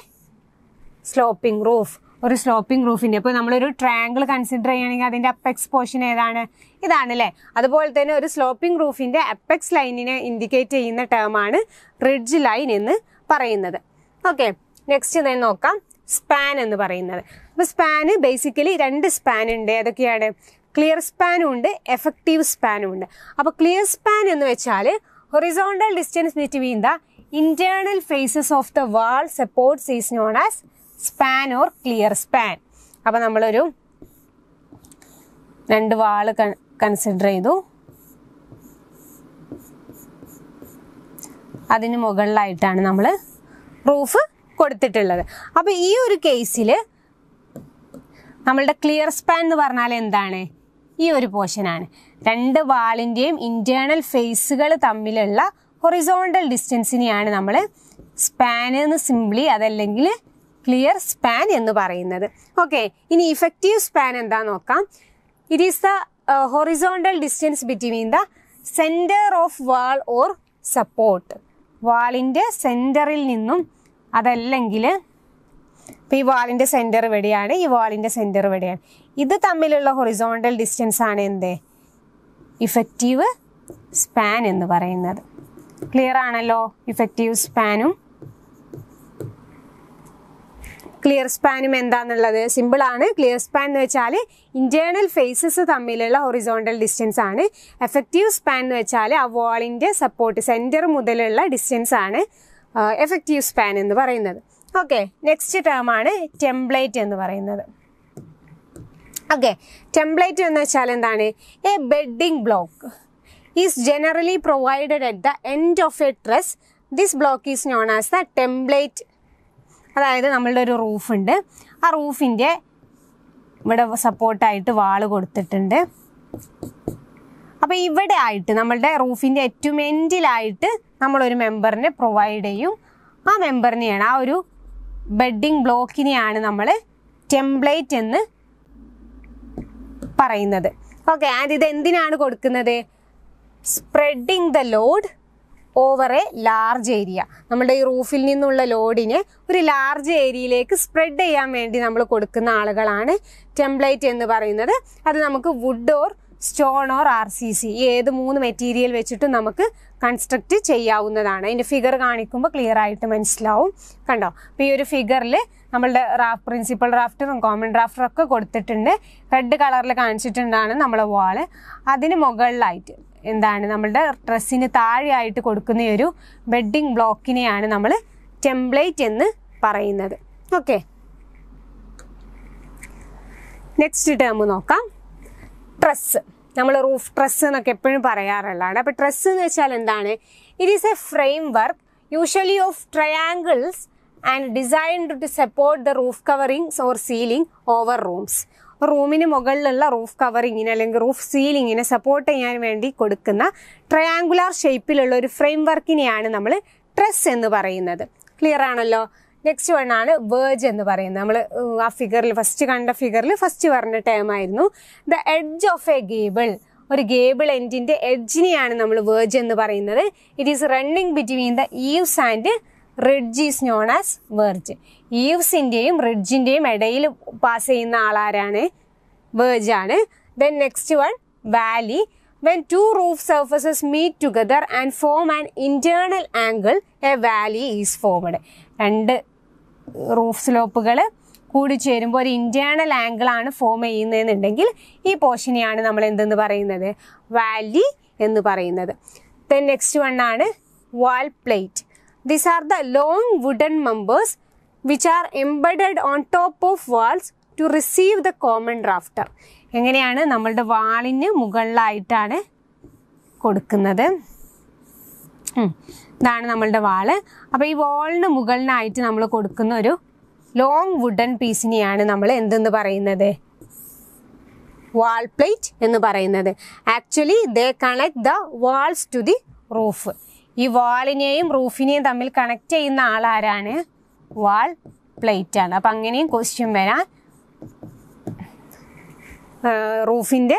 sloping roof ഒരു സ്ലോപ്പിംഗ് റൂഫിന്റെ ഇപ്പോൾ നമ്മളൊരു ട്രയാങ്കിൾ കൺസിഡർ ചെയ്യുകയാണെങ്കിൽ അതിന്റെ അപ്പെക്സ് പോർഷൻ ഏതാണ്? ഇതാണ് അല്ലേ അതുപോലെ തന്നെ ഒരു സ്ലോപ്പിംഗ് റൂഫിന്റെ അപ്പെക്സ് ലൈനിനെ ഇൻഡിക്കേറ്റ് ചെയ്യുന്ന ടേമാണ് റിഡ്ജ് ലൈൻ എന്ന് പറയുന്നത്. ഓക്കെ നെക്സ്റ്റ് ഞാൻ നോക്കാം. സ്പാൻ എന്ന് പറയുന്നത്. അപ്പോൾ സ്പാന് ബേസിക്കലി രണ്ട് സ്പാൻ ഉണ്ട്. ഏതൊക്കെയാണ്? ക്ലിയർ സ്പാനും ഉണ്ട് എഫക്റ്റീവ് സ്പാനും ഉണ്ട്. അപ്പോൾ ക്ലിയർ സ്പാൻ എന്ന് വെച്ചാൽ horizontal distance between the internal faces of the wall supports is known as span or clear span അപ്പോൾ നമ്മളൊരു രണ്ട് വാൾ കൺസിഡർ ചെയ്തു. അതിന് മുകളിലായിട്ടാണ് നമ്മൾ റൂഫ് കൊടുത്തിട്ടുള്ളത്. അപ്പോൾ ഈ ഒരു കേസിൽ നമ്മളുടെ ക്ലിയർ സ്പാൻ എന്ന് പറഞ്ഞാൽ എന്താണ്? ഈ ഒരു പോർഷനാണ് രണ്ട് വാളിന്റെയും ഇന്റേണൽ ഫേസുകൾ തമ്മിലുള്ള ഹൊറിസോണ്ടൽ ഡിസ്റ്റൻസിനെയാണ് നമ്മൾ സ്പാൻ എന്ന് സിംപ്ലി അതല്ലെങ്കിൽ ക്ലിയർ സ്പാൻ എന്ന് പറയുന്നത്. ഓക്കെ ഇനി ഇഫക്റ്റീവ് സ്പാൻ എന്താ നോക്കാം? It is the horizontal distance between the centre of wall or support വാളിന്റെ സെന്ററിൽ നിന്നും അതല്ലെങ്കിൽ ഇപ്പോൾ ഈ വാളിന്റെ സെന്റർ ഇവിടെയാണ് ഈ വാളിന്റെ സെന്റർ ഇവിടെയാണ്. ഇത് തമ്മിലുള്ള ഹൊറിസോണ്ടൽ ഡിസ്റ്റൻസ് ആണ് എന്ത്? ഇഫക്റ്റീവ് സ്പാൻ എന്ന് പറയുന്നത്. ക്ലിയർ ആണല്ലോ? ഇഫക്റ്റീവ് സ്പാനും ക്ലിയർ സ്പാനും എന്താണെന്നുള്ളത് സിമ്പിൾ ആണ്. ക്ലിയർ സ്പാൻ എന്ന് വെച്ചാൽ ഇന്റേർണൽ ഫേസസ് തമ്മിലുള്ള ഹൊറിസോണ്ടൽ ഡിസ്റ്റൻസ് ആണ്. എഫക്റ്റീവ് സ്പാൻ എന്ന് വെച്ചാൽ ആ വാളിന്റെ സപ്പോർട്ട് സെന്റർ മുതലുള്ള ഡിസ്റ്റൻസ് ആണ്. എഫക്റ്റീവ് സ്പാൻ എന്ന് പറയുന്നത്. ഓക്കെ നെക്സ്റ്റ് ടേം ആണ് ടെംപ്ലേറ്റ് എന്ന് പറയുന്നത്. ഓക്കെ ടെംപ്ലേറ്റ് എന്ന് വെച്ചാൽ എന്താണ്? A bedding block is generally provided at the end of a truss this block is known as the template അതായത് നമ്മളുടെ ഒരു റൂഫ് ഉണ്ട്. ആ റൂഫിന്റെ ഇവിടെ സപ്പോർട്ടായിട്ട് വാൾ കൊടുത്തിട്ടുണ്ട്. അപ്പോൾ ഇവിടെ ആയിട്ട് നമ്മളുടെ റൂഫിന്റെ ഏറ്റവും എൻഡിലായിട്ട് നമ്മളൊരു മെമ്പറിനെ പ്രൊവൈഡ് ചെയ്യും. ആ മെമ്പറിനെയാണ് ആ ഒരു ബെഡിങ് ബ്ലോക്കിനെയാണ് നമ്മൾ ടെംപ്ലേറ്റ് എന്ന് പറയുന്നത്. ഓക്കെ ആൻഡ് ഇത് എന്തിനാണ് കൊടുക്കുന്നത്? Spreading the load over a large area നമ്മുടെ ഈ റൂഫിൽ നിന്നുള്ള ലോഡിനെ ഒരു ലാർജ് ഏരിയയിലേക്ക് സ്പ്രെഡ് ചെയ്യാൻ വേണ്ടി നമ്മൾ കൊടുക്കുന്ന ആളുകളാണ് ടെംപ്ലേറ്റ് എന്ന് പറയുന്നത്. അത് നമുക്ക് wood or stone or R C C ഏത് മൂന്ന് മെറ്റീരിയൽ വെച്ചിട്ട് നമുക്ക് കൺസ്ട്രക്റ്റ് ചെയ്യാവുന്നതാണ്. അതിന്റെ ഫിഗർ കാണിക്കുമ്പോൾ ക്ലിയർ ആയിട്ട് മനസ്സിലാവും. കണ്ടോ? അപ്പോൾ ഈ ഒരു ഫിഗറിൽ നമ്മളുടെ റാഫ് പ്രിൻസിപ്പൽ റാഫ്റ്ററും കോമൺ റാഫ്റ്ററും ഒക്കെ കൊടുത്തിട്ടുണ്ട്. റെഡ് കളറിൽ കാണിച്ചിട്ടുണ്ടാണ് നമ്മളെ വാൾ അതിന് മുകളിലായിട്ട് എന്താണ് നമ്മളുടെ ഡ്രസ്സിന് താഴെയായിട്ട് കൊടുക്കുന്ന ഒരു ബെഡിങ് ബ്ലോക്കിനെയാണ് നമ്മൾ ടെംപ്ലേറ്റ് എന്ന് പറയുന്നത്. ഓക്കെ നെക്സ്റ്റ് ടേം നോക്കാം. ട്രസ് നമ്മൾ റൂഫ് ട്രസ് എന്നൊക്കെ എപ്പോഴും പറയാറുള്ളതാണ്. അപ്പോൾ ട്രസ് എന്ന് വെച്ചാൽ എന്താണ്? It is a framework usually of triangles and designed to support the roof coverings or ceiling over rooms റൂമിന് മുകളിലുള്ള റൂഫ് കവറിങ്ങിന് അല്ലെങ്കിൽ റൂഫ് സീലിങ്ങിനെ സപ്പോർട്ട് ചെയ്യാൻ വേണ്ടി കൊടുക്കുന്ന ട്രയാങ്കുലാർ ഷേപ്പിലുള്ള ഒരു ഫ്രെയിം വർക്കിനെയാണ് നമ്മൾ ട്രസ് എന്ന് പറയുന്നത്. ക്ലിയർ ആണല്ലോ? നെക്സ്റ്റ് വൺ ആണ് വേർജ് എന്ന് പറയുന്നത്. നമ്മൾ ആ ഫിഗറിൽ ഫസ്റ്റ് കണ്ട ഫിഗറിൽ ഫസ്റ്റ് പറഞ്ഞ ടേം ആയിരുന്നു. The edge of a gable ഒരു ഗേബിൾ എൻഡിന്റെ എഡ്ജിനെയാണ് നമ്മൾ വേർജ് എന്ന് പറയുന്നത്. It is running between the eaves and ridge is known as verge ഈവ്സിന്റെയും റിഡ്ജിന്റെയും ഇടയിൽ പാസ് ചെയ്യുന്ന ആളാരാണ്? വേർജ് ആണ്. Then next one valley when two roof surfaces meet together and form an internal angle a valley is formed രണ്ട് റൂഫ് സ്ലോപ്പുകൾ കൂടി ചേരുമ്പോൾ ഒരു ഇന്റേണൽ ആംഗിളാണ് ഫോം ചെയ്യുന്നതെന്നുണ്ടെങ്കിൽ ഈ പോർഷനെയാണ് നമ്മൾ എന്തെന്ന് പറയുന്നത്? വാലി എന്ന് പറയുന്നത്. ദെൻ നെക്സ്റ്റ് വൺ ആണ് wall plate these are the long wooden members which are embedded on top of walls to receive the common drafter എങ്ങനെയാണ് നമ്മളുടെ വാളിന് മുകളിലായിട്ടാണ് കൊടുക്കുന്നത്. ഇതാണ് നമ്മളുടെ വാൾ. അപ്പോൾ ഈ വാളിന് മുകളിലായിട്ട് നമ്മൾ കൊടുക്കുന്ന ഒരു ലോങ് വുഡൻ പീസിനെയാണ് നമ്മൾ എന്തെന്ന് പറയുന്നത്? വാൾ പ്ലേറ്റ് എന്ന് പറയുന്നത്. Actually they connect the walls to the roof ഈ വാളിനെയും റൂഫിനെയും തമ്മിൽ കണക്ട് ചെയ്യുന്ന ആളാരാണ്? വാൾ പ്ലേറ്റ് ആണ്. അപ്പം അങ്ങനെയും ക്വസ്റ്റ്യൻ വരാൻ റൂഫിന്റെ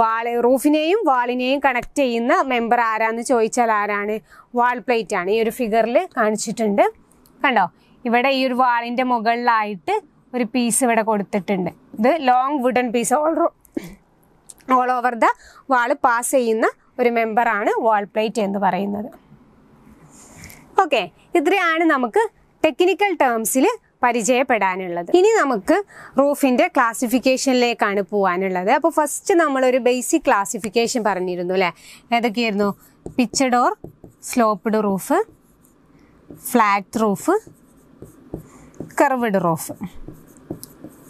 വാൾ റൂഫിനെയും വാളിനെയും കണക്ട് ചെയ്യുന്ന മെമ്പർ ആരാന്ന് ചോദിച്ചാൽ ആരാണ്? വാൾ പ്ലേറ്റ് ആണ്. ഈ ഒരു ഫിഗറിൽ കാണിച്ചിട്ടുണ്ട്. കണ്ടോ? ഇവിടെ ഈ ഒരു വാളിന്റെ മുകളിലായിട്ട് ഒരു പീസ് ഇവിടെ കൊടുത്തിട്ടുണ്ട്. ഇത് long wooden piece all all over the wall pass ചെയ്യുന്ന ഒരു മെമ്പറാണ് വാൾ പ്ലേറ്റ് എന്ന് പറയുന്നത്. ഓക്കെ ഇത്രയാണ് നമുക്ക് ടെക്നിക്കൽ ടേംസിൽ പരിചയപ്പെടാനുള്ളത്. ഇനി നമുക്ക് റൂഫിന്റെ ക്ലാസിഫിക്കേഷനിലേക്കാണ് പോകാനുള്ളത് അപ്പോൾ ഫസ്റ്റ് നമ്മളൊരു ബേസിക് ക്ലാസിഫിക്കേഷൻ പറഞ്ഞിരുന്നു അല്ലേ ഏതൊക്കെയായിരുന്നു? Pitched or sloped roof flat roof curved roof.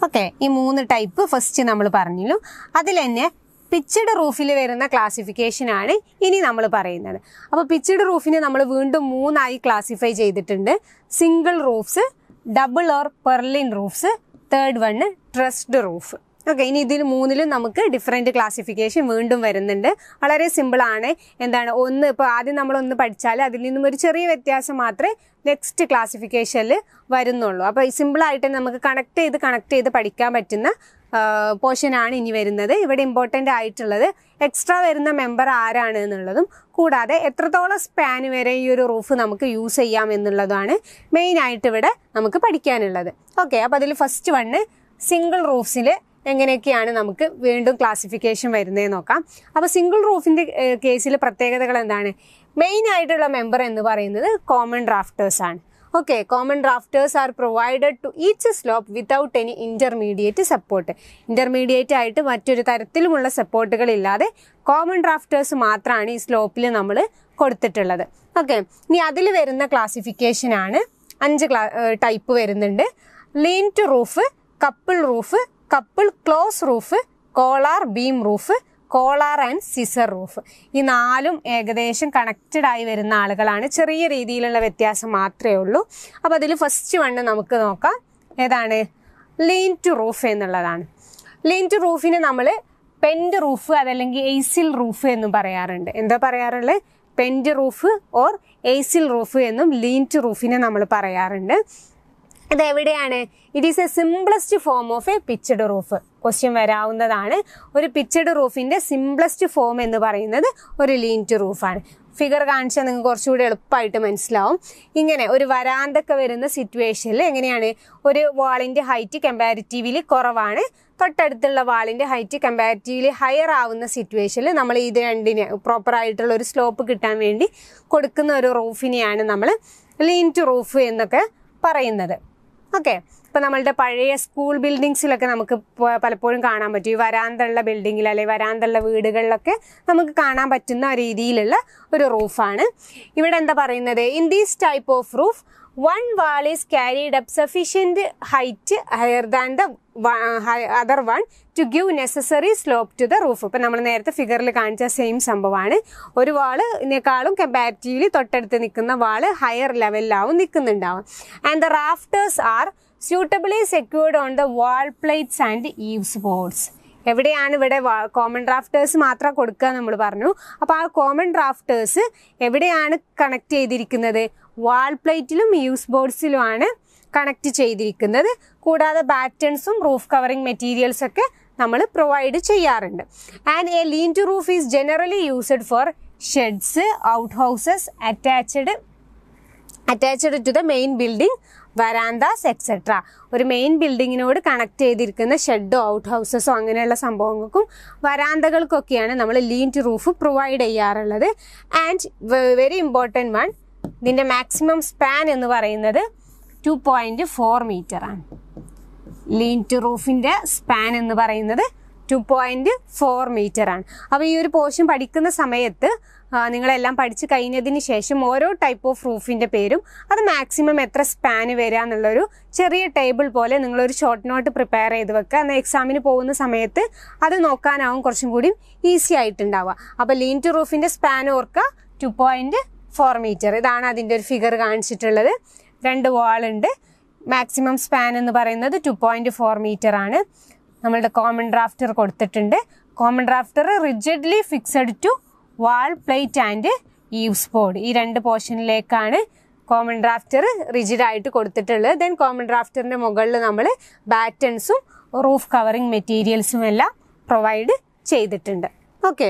Okay ഈ മൂന്ന് ടൈപ്പ് ഫസ്റ്റ് നമ്മൾ പറഞ്ഞു അതിൽ തന്നെ പിച്ചഡ് റൂഫിൽ വരുന്ന ക്ലാസിഫിക്കേഷൻ ആണ് ഇനി നമ്മൾ പറയുന്നത്. അപ്പോൾ പിച്ചഡ് റൂഫിനെ നമ്മൾ വീണ്ടും മൂന്നായി ക്ലാസിഫൈ ചെയ്തിട്ടുണ്ട്. Single roofs double or purlin roofs third one trussed roof okay ഇനി ഇതിൽ മൂന്നിലും നമുക്ക് ഡിഫറെന്റ് ക്ലാസിഫിക്കേഷൻ വീണ്ടും വരുന്നുണ്ട്. വളരെ സിമ്പിളാണ് എന്താണ്? ഒന്ന് ഇപ്പോൾ ആദ്യം നമ്മളൊന്ന് പഠിച്ചാൽ അതിൽ നിന്നും ഒരു ചെറിയ വ്യത്യാസം മാത്രമേ നെക്സ്റ്റ് ക്ലാസിഫിക്കേഷനിൽ വരുന്നുള്ളൂ. അപ്പോൾ സിമ്പിളായിട്ട് നമുക്ക് കണക്ട് ചെയ്ത് കണക്ട് ചെയ്ത് പഠിക്കാൻ പറ്റുന്ന പോർഷനാണ് ഇനി വരുന്നത്. ഇവിടെ ഇമ്പോർട്ടന്റ് ആയിട്ടുള്ളത് എക്സ്ട്രാ വരുന്ന മെമ്പർ ആരാണ് എന്നുള്ളതും കൂടാതെ എത്രത്തോളം സ്പാൻ വരെ ഈ ഒരു റൂഫ് നമുക്ക് യൂസ് ചെയ്യാം എന്നുള്ളതാണ് മെയിനായിട്ട് ഇവിടെ നമുക്ക് പഠിക്കാനുള്ളത്. ഓക്കെ അപ്പോൾ അതിൽ ഫസ്റ്റ് വണ്ണ് സിംഗിൾ റൂഫ്സിൽ എങ്ങനെയൊക്കെയാണ് നമുക്ക് വീണ്ടും ക്ലാസിഫിക്കേഷൻ വരുന്നത് നോക്കാം. അപ്പോൾ സിംഗിൾ റൂഫിന്റെ കേസിൽ പ്രത്യേകതകൾ എന്താണ്? മെയിൻ ആയിട്ടുള്ള മെമ്പർ എന്ന് പറയുന്നത് കോമൺ ഡ്രാഫ്റ്റേഴ്സ് ആണ്. Okay common drafters are provided to each slope without any intermediate support intermediate ആയിട്ട് മറ്റൊരു തരത്തിലുമുള്ള സപ്പോർട്ടുകൾ ഇല്ലാതെ കോമൺ ഡ്രാഫ്റ്റേഴ്സ് മാത്രമാണ് ഈ സ്ലോപ്പിൽ നമ്മൾ കൊടുത്തിട്ടുള്ളത്. ഓക്കെ ഇനി അതിൽ വരുന്ന ക്ലാസിഫിക്കേഷൻ ആണ്. അഞ്ച് ക്ലാ ടൈപ്പ് വരുന്നുണ്ട്. Lean to roof couple roof couple close roof collar beam roof collar and scissor roof. ഈ നാലും ഏകദേശം കണക്റ്റഡ് ആയി വരുന്ന ആളുകളാണ്. ചെറിയ രീതിയിലുള്ള വ്യത്യാസം മാത്രമേ ഉള്ളൂ. അപ്പോൾ അതിൽ ഫസ്റ്റ് വണ്ണ് നമുക്ക് നോക്കാം. ഏതാണ്? ലീൻ ടു റൂഫ് എന്നുള്ളതാണ്. ലീൻ ടു റൂഫിന് നമ്മൾ പെൻഡ് റൂഫ് അതല്ലെങ്കിൽ എയ്സിൽ റൂഫ് എന്നും പറയാറുണ്ട്. എന്താ പറയാറുള്ളത് pent roof or aisle roof എന്നും ലീൻ ടു റൂഫിനെ നമ്മൾ പറയാറുണ്ട്. ഇത് എവിടെയാണ് it is a simplest form of a pitched roof question വരാവുന്നതാണ്. ഒരു പിച്ചഡ് റൂഫിന്റെ സിംപ്ലസ്റ്റ് ഫോം എന്ന് പറയുന്നത് ഒരു ലീൻ ടു റൂഫാണ് ഫിഗർ കാണിച്ചാൽ നിങ്ങൾക്ക് കുറച്ചുകൂടി എളുപ്പമായിട്ട് മനസ്സിലാവും. ഇങ്ങനെ ഒരു വരാന്തൊക്കെ വരുന്ന സിറ്റുവേഷനിൽ എങ്ങനെയാണ്? ഒരു വാളിന്റെ ഹൈറ്റ് കമ്പാരിറ്റീവ്ലി കുറവാണ്. തൊട്ടടുത്തുള്ള വാളിന്റെ ഹൈറ്റ് കമ്പാരിറ്റീവ്ലി ഹയർ ആവുന്ന സിറ്റുവേഷനിൽ നമ്മൾ ഇത് രണ്ടിന് പ്രോപ്പർ ആയിട്ടുള്ള ഒരു സ്ലോപ്പ് കിട്ടാൻ വേണ്ടി കൊടുക്കുന്ന ഒരു റൂഫിനെയാണ് നമ്മൾ ലീൻ ടു റൂഫ് എന്നൊക്കെ പറയുന്നത്. ഓക്കെ. ഇപ്പം നമ്മളുടെ പഴയ സ്കൂൾ ബിൽഡിങ്സിലൊക്കെ നമുക്ക് പലപ്പോഴും കാണാൻ പറ്റും. ഈ വരാന്തള്ള ബിൽഡിങ്ങിൽ അല്ലെങ്കിൽ വരാന്തള്ള വീടുകളിലൊക്കെ നമുക്ക് കാണാൻ പറ്റുന്ന രീതിയിലുള്ള ഒരു റൂഫാണ്. ഇവിടെ എന്താ പറയുന്നത്? In these type of roof one wall is carried up sufficient height higher than the other one to give necessary slope to the roof ഇപ്പം നമ്മൾ നേരത്തെ ഫിഗറിൽ കാണിച്ച സെയിം സംഭവമാണ്. ഒരു വാളിനേക്കാളും കമ്പാരിറ്റീവ്ലി തൊട്ടടുത്ത് നിൽക്കുന്ന വാൾ ഹയർ ലെവലിലാവും നിൽക്കുന്നുണ്ടാവും. And the rafters are suitably secured on the wall plates and eaves boards എവിടെയാണ് ഇവിടെ കോമൺ ഡ്രാഫ്റ്റേഴ്സ് മാത്രം കൊടുക്കുക നമ്മൾ പറഞ്ഞു. അപ്പോൾ ആ കോമൺ ഡ്രാഫ്റ്റേഴ്സ് എവിടെയാണ് കണക്ട് ചെയ്തിരിക്കുന്നത്? വാൾ പ്ലേറ്റിലും യൂസ് ബോർഡ്സിലുമാണ് കണക്ട് ചെയ്തിരിക്കുന്നത്. കൂടാതെ ബാറ്റൺസും റൂഫ് കവറിംഗ് മെറ്റീരിയൽസ് ഒക്കെ നമ്മൾ പ്രൊവൈഡ് ചെയ്യാറുണ്ട്. And a lean to roof is generally used for sheds outhouses attached attached to the main building verandahs etcetera ഒരു മെയിൻ ബിൽഡിങ്ങിനോട് കണക്ട് ചെയ്തിരിക്കുന്ന ഷെഡോ ഔട്ട് ഹൗസസോ അങ്ങനെയുള്ള സംഭവങ്ങൾക്കും വരാന്തകൾക്കൊക്കെയാണ് നമ്മൾ ലീൻ ടു റൂഫ് പ്രൊവൈഡ് ചെയ്യാറുള്ളത് ആൻഡ് വെരി ഇമ്പോർട്ടന്റ് വൺ ഇതിന്റെ മാക്സിമം സ്പാൻ എന്ന് പറയുന്നത് ടു പോയിന്റ് ഫോർ മീറ്റർ ആണ്. ലീൻ ടു റൂഫിന്റെ സ്പാൻ എന്ന് പറയുന്നത് ടു പോയിന്റ് ഫോർ മീറ്റർ ആണ്. അപ്പോൾ ഈ ഒരു പോർഷൻ പഠിക്കുന്ന സമയത്ത് നിങ്ങളെല്ലാം പഠിച്ചു കഴിഞ്ഞതിന് ശേഷം ഓരോ ടൈപ്പ് ഓഫ് റൂഫിന്റെ പേരും അത് മാക്സിമം എത്ര സ്പാന് വരിക എന്നുള്ളൊരു ചെറിയ ടേബിൾ പോലെ നിങ്ങളൊരു ഷോർട്ട് നോട്ട് പ്രിപ്പയർ ചെയ്ത് വെക്കുക. എന്നാൽ എക്സാമിന് പോകുന്ന സമയത്ത് അത് നോക്കാനാവും കുറച്ചും കൂടി ഈസി ആയിട്ടുണ്ടാവുക. അപ്പോൾ ലീൻ ടു റൂഫിന്റെ സ്പാൻ ഓർക്കുക. ടു പോയിന്റ് ഫോർ മീറ്റർ ഇതാണ് അതിന്റെ ഒരു ഫിഗർ കാണിച്ചിട്ടുള്ളത്. രണ്ട് ഉണ്ട് മാക്സിമം സ്പാൻ എന്ന് പറയുന്നത് ടു പോയിന്റ് ഫോർ മീറ്റർ ആണ്. നമ്മളുടെ കോമൺ ഡ്രാഫ്റ്റർ കൊടുത്തിട്ടുണ്ട്. Common drafter rigidly fixed to wall plate and eaves board ഈ രണ്ട് പോർഷനിലേക്കാണ് കോമൺ ഡ്രാഫ്റ്റർ റിജിഡ് ആയിട്ട് കൊടുത്തിട്ടുള്ളത്. ദെൻ കോമൺ ഡ്രാഫ്റ്ററിന്റെ മുകളിൽ നമ്മൾ ബാറ്റൺസും റൂഫ് കവറിങ് മെറ്റീരിയൽസും എല്ലാം പ്രൊവൈഡ് ചെയ്തിട്ടുണ്ട്. ഓക്കെ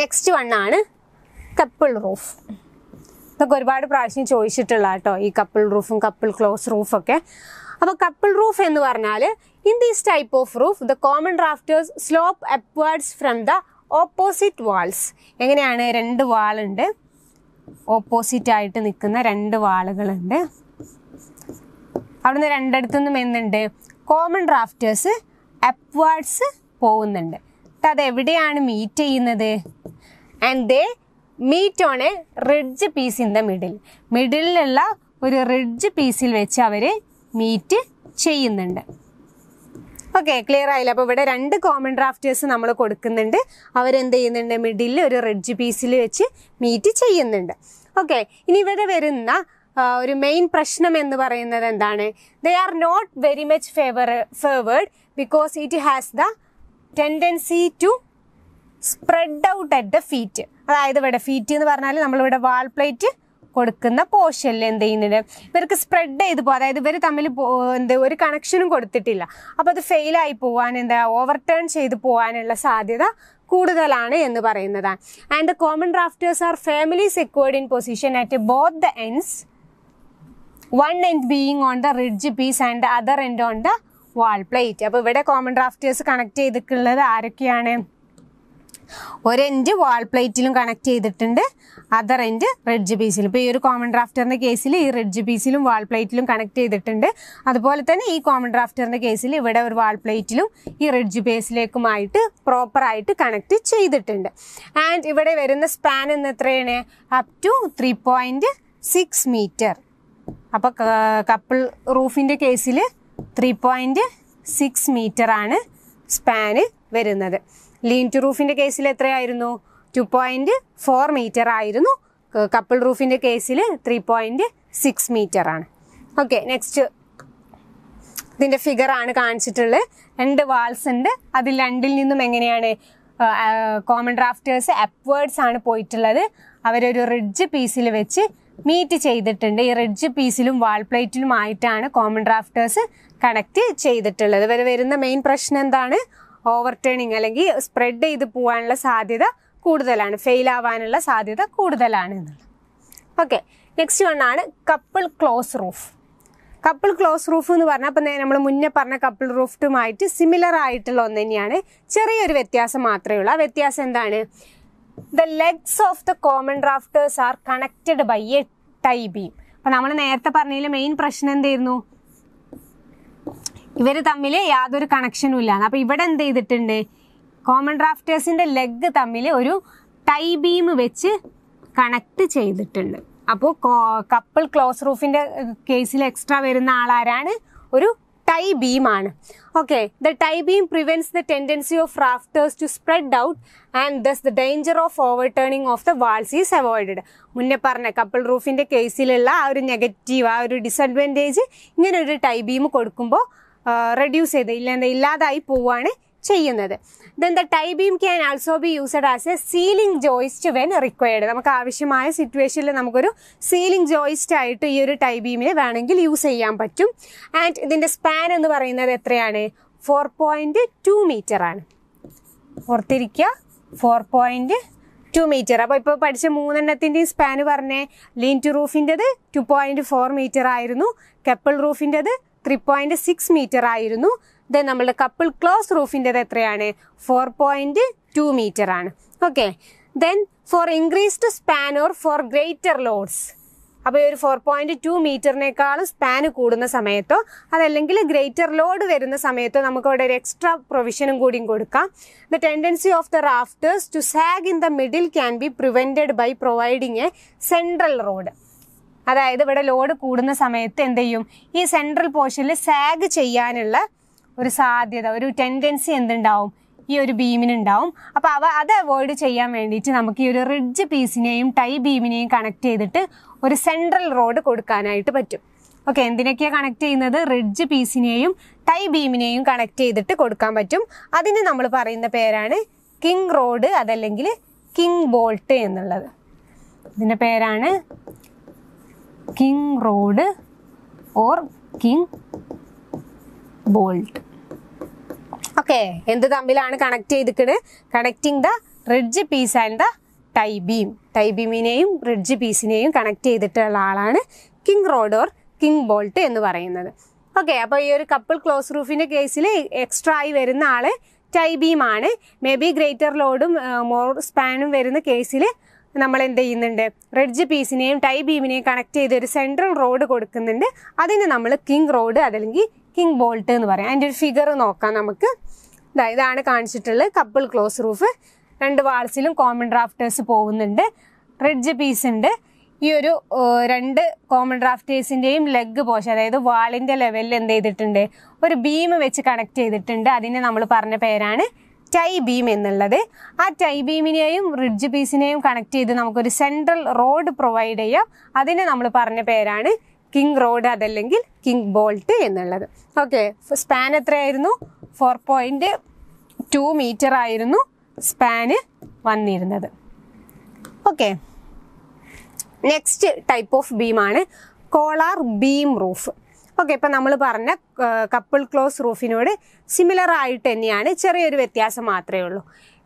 നെക്സ്റ്റ് വണ്ണാണ് കപ്പിൾ റൂഫ് ഇതൊക്കെ ഒരുപാട് പ്രാവശ്യം ചോദിച്ചിട്ടുള്ള കേട്ടോ ഈ കപ്പിൾ റൂഫും കപ്പിൾ ക്ലോസ് റൂഫൊക്കെ അപ്പോൾ കപ്പിൾ റൂഫ് എന്ന് പറഞ്ഞാൽ in these type of roof the common drafters slope upwards from the opposite walls എങ്ങനെയാണ്? രണ്ട് വാളുണ്ട്. ഓപ്പോസിറ്റ് ആയിട്ട് നിൽക്കുന്ന രണ്ട് വാളുകളുണ്ട്. അവിടുന്ന് രണ്ടിടത്തുനിന്നും എന്തുണ്ട് കോമൺ ഡ്രാഫ്റ്റേഴ്സ് അപ്വേർഡ്സ് പോകുന്നുണ്ട്. അത് എവിടെയാണ് മീറ്റ് ചെയ്യുന്നത്? And they meet on a ridge piece in the middle മിഡിലുള്ള ഒരു റിഡ്ജ് പീസിൽ വെച്ച് അവർ മീറ്റ് ചെയ്യുന്നുണ്ട്. ഓക്കെ ക്ലിയർ ആയില്ല? അപ്പോൾ ഇവിടെ രണ്ട് കോമൺ ഡ്രാഫ്റ്റേഴ്സ് നമ്മൾ കൊടുക്കുന്നുണ്ട്. അവരെന്ത് ചെയ്യുന്നുണ്ട്? മിഡിൽ ഒരു റിഡ്ജ് പീസിൽ വെച്ച് മീറ്റ് ചെയ്യുന്നുണ്ട്. ഓക്കെ ഇനി ഇവിടെ വരുന്ന ഒരു മെയിൻ പ്രശ്നം എന്ന് പറയുന്നത് എന്താണ്? They are not very much favour favoured because it has the tendency to spread out at the feet അതായത് ഇവിടെ ഫീറ്റ് എന്ന് പറഞ്ഞാൽ നമ്മളിവിടെ വാൾ പ്ലേറ്റ് കൊടുക്കുന്ന പോർഷനിൽ എന്ത് ചെയ്യുന്നത്? ഇവർക്ക് സ്പ്രെഡ് ചെയ്ത് പോകും അതായത് ഇവർ തമ്മിൽ എന്ത് ഒരു കണക്ഷനും കൊടുത്തിട്ടില്ല. അപ്പോൾ അത് ഫെയിലായി പോവാൻ എന്താ ഓവർ ടേൺ ചെയ്ത് പോകാനുള്ള സാധ്യത കൂടുതലാണ് എന്ന് പറയുന്നതാണ് and the common drafters are firmly secured in position at both the ends one end being on the ridge piece and other end on the wall plate അപ്പോൾ ഇവിടെ കോമൺ ഡ്രാഫ്റ്റേഴ്സ് കണക്ട് ചെയ്തിട്ടുള്ളത് ആരൊക്കെയാണ്? ഒരു വാൾ പ്ലേറ്റിലും കണക്ട് ചെയ്തിട്ടുണ്ട്. അതർ എൻഡ് റിഡ്ജ് പീസിലും ഇപ്പോൾ ഈ ഒരു കോമൺ ഡ്രാഫ്റ്ററിന്റെ കേസിൽ ഈ റിഡ്ജ് പീസിലും വാൾ പ്ലേറ്റിലും കണക്ട് ചെയ്തിട്ടുണ്ട്. അതുപോലെ തന്നെ ഈ കോമൺ ഡ്രാഫ്റ്ററിന്റെ കേസിൽ ഇവിടെ ഒരു വാൾ പ്ലേറ്റിലും ഈ റിഡ്ജ് ബേസിലേക്കുമായിട്ട് പ്രോപ്പറായിട്ട് കണക്ട് ചെയ്തിട്ടുണ്ട്. ആൻഡ് ഇവിടെ വരുന്ന സ്പാൻ എന്ന് എത്രയാണ്? Up to three point six metre അപ്പോൾ കപ്പിൾ റൂഫിന്റെ കേസിൽ ത്രീ പോയിന്റ് സിക്സ് മീറ്റർ ആണ് സ്പാന് വരുന്നത്. ലീൻ ടു റൂഫിന്റെ കേസിൽ എത്രയായിരുന്നു? ടു പോയിന്റ് ഫോർ മീറ്റർ ആയിരുന്നു. കപ്പിൾ റൂഫിന്റെ കേസിൽ ത്രീ പോയിന്റ് സിക്സ് മീറ്റർ ആണ്. ഓക്കെ നെക്സ്റ്റ് ഇതിന്റെ ഫിഗർ ആണ് കാണിച്ചിട്ടുള്ളത്. രണ്ട് വാൾസ് ഉണ്ട്. അതിൽ രണ്ടിൽ നിന്നും എങ്ങനെയാണ്? കോമൺ ഡ്രാഫ്റ്റേഴ്സ് അപ്വേർഡ്സ് ആണ് പോയിട്ടുള്ളത്. അവരൊരു റിഡ്ജ് പീസിൽ വെച്ച് മീറ്റ് ചെയ്തിട്ടുണ്ട്. ഈ റിഡ്ജ് പീസിലും വാൾ പ്ലേറ്റിലും ആയിട്ടാണ് കോമൺ ഡ്രാഫ്റ്റേഴ്സ് കണക്ട് ചെയ്തിട്ടുള്ളത്. ഇവർ വരുന്ന മെയിൻ പ്രശ്നം എന്താണ്? ഓവർ ടേണിങ് അല്ലെങ്കിൽ സ്പ്രെഡ് ചെയ്ത് പോകാനുള്ള സാധ്യത കൂടുതലാണ് ഫെയിൽ ആവാനുള്ള സാധ്യത കൂടുതലാണ് എന്നുള്ളത്. ഓക്കെ നെക്സ്റ്റ് വൺ ആണ് couple close roof. Couple close roof എന്ന് പറഞ്ഞാൽ അപ്പം നമ്മൾ മുന്നേ പറഞ്ഞ കപ്പിൾ റൂഫുമായിട്ട് സിമിലർ ആയിട്ടുള്ള ഒന്ന് തന്നെയാണ്. ചെറിയൊരു വ്യത്യാസം മാത്രമേ ഉള്ളൂ. ആ വ്യത്യാസം എന്താണ്? The legs of the common drafters are connected by a tie beam അപ്പം നമ്മൾ നേരത്തെ പറഞ്ഞതിൽ മെയിൻ പ്രശ്നം എന്തായിരുന്നു ഇവർ തമ്മിൽ യാതൊരു കണക്ഷനും ഇല്ല അപ്പോൾ ഇവിടെ എന്ത് ചെയ്തിട്ടുണ്ട്? കോമൺ ഡ്രാഫ്റ്റേഴ്സിന്റെ ലെഗ് തമ്മിൽ ഒരു ടൈ ബീം വെച്ച് കണക്ട് ചെയ്തിട്ടുണ്ട്. അപ്പോൾ കപ്പിൾ ക്ലോസ് റൂഫിന്റെ കേസിൽ എക്സ്ട്രാ വരുന്ന ആളാരാണ്? ഒരു tie ബീമാണ് okay the tie beam prevents the tendency of rafters to spread out and thus the danger of overturning of the walls is avoided മുന്നേ പറഞ്ഞ കപ്പിൾ റൂഫിന്റെ കേസിലുള്ള ആ ഒരു നെഗറ്റീവ് ആ ഒരു ഡിസഡ്വാന്റേജ് ഇങ്ങനെ ഒരു ടൈ ബീം കൊടുക്കുമ്പോൾ റെഡ്യൂസ് ചെയ്ത് ഇല്ലാതെ ഇല്ലാതായി പോവുകയാണ് ചെയ്യുന്നത്. Then the tie beam can also be used as a ceiling joist when required നമുക്ക് ആവശ്യമായ സിറ്റുവേഷനിൽ നമുക്കൊരു സീലിംഗ് ജോയിസ്റ്റ് ആയിട്ട് ഈ ഒരു ടൈ ബീമിനെ വേണമെങ്കിൽ യൂസ് ചെയ്യാൻ പറ്റും. ആൻഡ് ഇതിന്റെ സ്പാൻ എന്ന് പറയുന്നത് എത്രയാണ്? ഫോർ പോയിന്റ് ടു മീറ്റർ ആണ്. ഓർത്തിരിക്കുക. ഫോർ പോയിന്റ് ടു മീറ്റർ അപ്പോൾ ഇപ്പോൾ പഠിച്ച മൂന്നെണ്ണത്തിന്റെയും സ്പാന് പറഞ്ഞേ. ലീൻ ടു റൂഫിന്റെത് ടു പോയിന്റ് ഫോർ മീറ്റർ ആയിരുന്നു. കപ്പിൾ റൂഫിന്റെത് ത്രീ പോയിന്റ് സിക്സ് മീറ്റർ ആയിരുന്നു. ദെൻ നമ്മളുടെ കപ്പിൾ ക്ലോസ് റൂഫിന്റെത് എത്രയാണ്? ഫോർ പോയിന്റ് ടു മീറ്റർ ആണ്. Okay then for increased span or for greater loads അപ്പോൾ ഒരു ഫോർ പോയിന്റ് ടു മീറ്ററിനേക്കാളും സ്പാൻ കൂടുന്ന സമയത്തോ അതല്ലെങ്കിൽ ഗ്രേറ്റർ ലോഡ് വരുന്ന സമയത്തോ നമുക്ക് അവിടെ ഒരു എക്സ്ട്രാ പ്രൊവിഷനും കൂടിയും കൊടുക്കാം. The tendency of the rafters to sag in the middle can be prevented by providing a central rod അതായത് ഇവിടെ ലോഡ് കൂടുന്ന സമയത്ത് എന്ത് ചെയ്യും? ഈ സെൻട്രൽ പോർഷനിൽ സാഗ് ചെയ്യാനുള്ള ഒരു സാധ്യത ഒരു ടെൻഡൻസി എന്തുണ്ടാവും? ഈ ഒരു ബീമിനുണ്ടാവും അപ്പോൾ അവ അത് അവോയ്ഡ് ചെയ്യാൻ വേണ്ടിയിട്ട് നമുക്ക് ഈ ഒരു റിഡ്ജ് പീസിനെയും ടൈ ബീമിനെയും കണക്ട് ചെയ്തിട്ട് ഒരു സെൻട്രൽ റോഡ് കൊടുക്കാനായിട്ട് പറ്റും. ഓക്കെ എന്തിനൊക്കെയാണ് കണക്ട് ചെയ്യുന്നത്? റിഡ്ജ് പീസിനെയും ടൈ ബീമിനെയും കണക്ട് ചെയ്തിട്ട് കൊടുക്കാൻ പറ്റും. അതിന് നമ്മൾ പറയുന്ന പേരാണ് കിങ് റോഡ് അതല്ലെങ്കിൽ കിങ് ബോൾട്ട് എന്നുള്ളത്. ഇതിന്റെ പേരാണ് king rod or king bolt okay എന്ത് തമ്മിലാണ് connect ചെയ്തിക്കണ് connecting the ridge piece and the tie beam tie ridge പീസിനെയും connect ചെയ്തിട്ടുള്ള ആളാണ് king rod or king bolt എന്ന് പറയുന്നത്. ഓക്കെ അപ്പോൾ ഈ ഒരു കപ്പിൾ ക്ലോസ് റൂഫിന്റെ കേസിൽ എക്സ്ട്രാ ആയി വരുന്ന ആൾ ടൈ ബീം ആണ്. മേ ബി ഗ്രേറ്റർ ലോഡും മോർ സ്പാനും വരുന്ന കേസിൽ നമ്മൾ എന്ത് ചെയ്യുന്നുണ്ട് റെഡ്ജ് പീസിനെയും ടൈ ബീമിനെയും കണക്ട് ചെയ്ത് ഒരു സെൻട്രൽ റോഡ് കൊടുക്കുന്നുണ്ട്. അതിന് നമ്മൾ കിങ് റോഡ് അതല്ലെങ്കിൽ കിങ് ബോൾട്ട് എന്ന് പറയാം. അതിന്റെ ഒരു ഫിഗർ നോക്കാം നമുക്ക്. ഇതാണ് കാണിച്ചിട്ടുള്ളത് കപ്പിൾ ക്ലോസ് റൂഫ് രണ്ട് വാൾസിലും കോമൺ ഡ്രാഫ്റ്റേഴ്സ് പോകുന്നുണ്ട്. റെഡ്ജ് പീസ് ഉണ്ട്. ഈ ഒരു രണ്ട് കോമൺ ഡ്രാഫ്റ്റേഴ്സിന്റെയും ലെഗ് പോഷൻ അതായത് വാളിന്റെ ലെവലിൽ എന്ത് ചെയ്തിട്ടുണ്ട് ഒരു ബീം വെച്ച് കണക്ട് ചെയ്തിട്ടുണ്ട്. അതിന് നമ്മൾ പറഞ്ഞ പേരാണ് ടൈ ബീം എന്നുള്ളത്. ആ ടൈ ബീമിനെയും റിഡ്ജ് പീസിനെയും കണക്ട് ചെയ്ത് നമുക്കൊരു സെൻട്രൽ റോഡ് പ്രൊവൈഡ് ചെയ്യാം. അതിനെ നമ്മൾ പറഞ്ഞ പേരാണ് കിങ് റോഡ് അതല്ലെങ്കിൽ കിങ് ബോൾട്ട് എന്നുള്ളത്. ഓക്കെ സ്പാൻ എത്രയായിരുന്നു? ഫോർ പോയിന്റ് ടു മീറ്റർ ആയിരുന്നു സ്പാന് വന്നിരുന്നത്. ഓക്കെ നെക്സ്റ്റ് ടൈപ്പ് ഓഫ് ബീമാണ് കോളാർ ബീം റൂഫ് ഓക്കെ ഇപ്പം നമ്മൾ പറഞ്ഞ കപ്പിൾ ക്ലോസ് റൂഫിനോട് സിമിലർ ആയിട്ട് തന്നെയാണ് ചെറിയൊരു വ്യത്യാസം മാത്രമേ ഉള്ളൂ.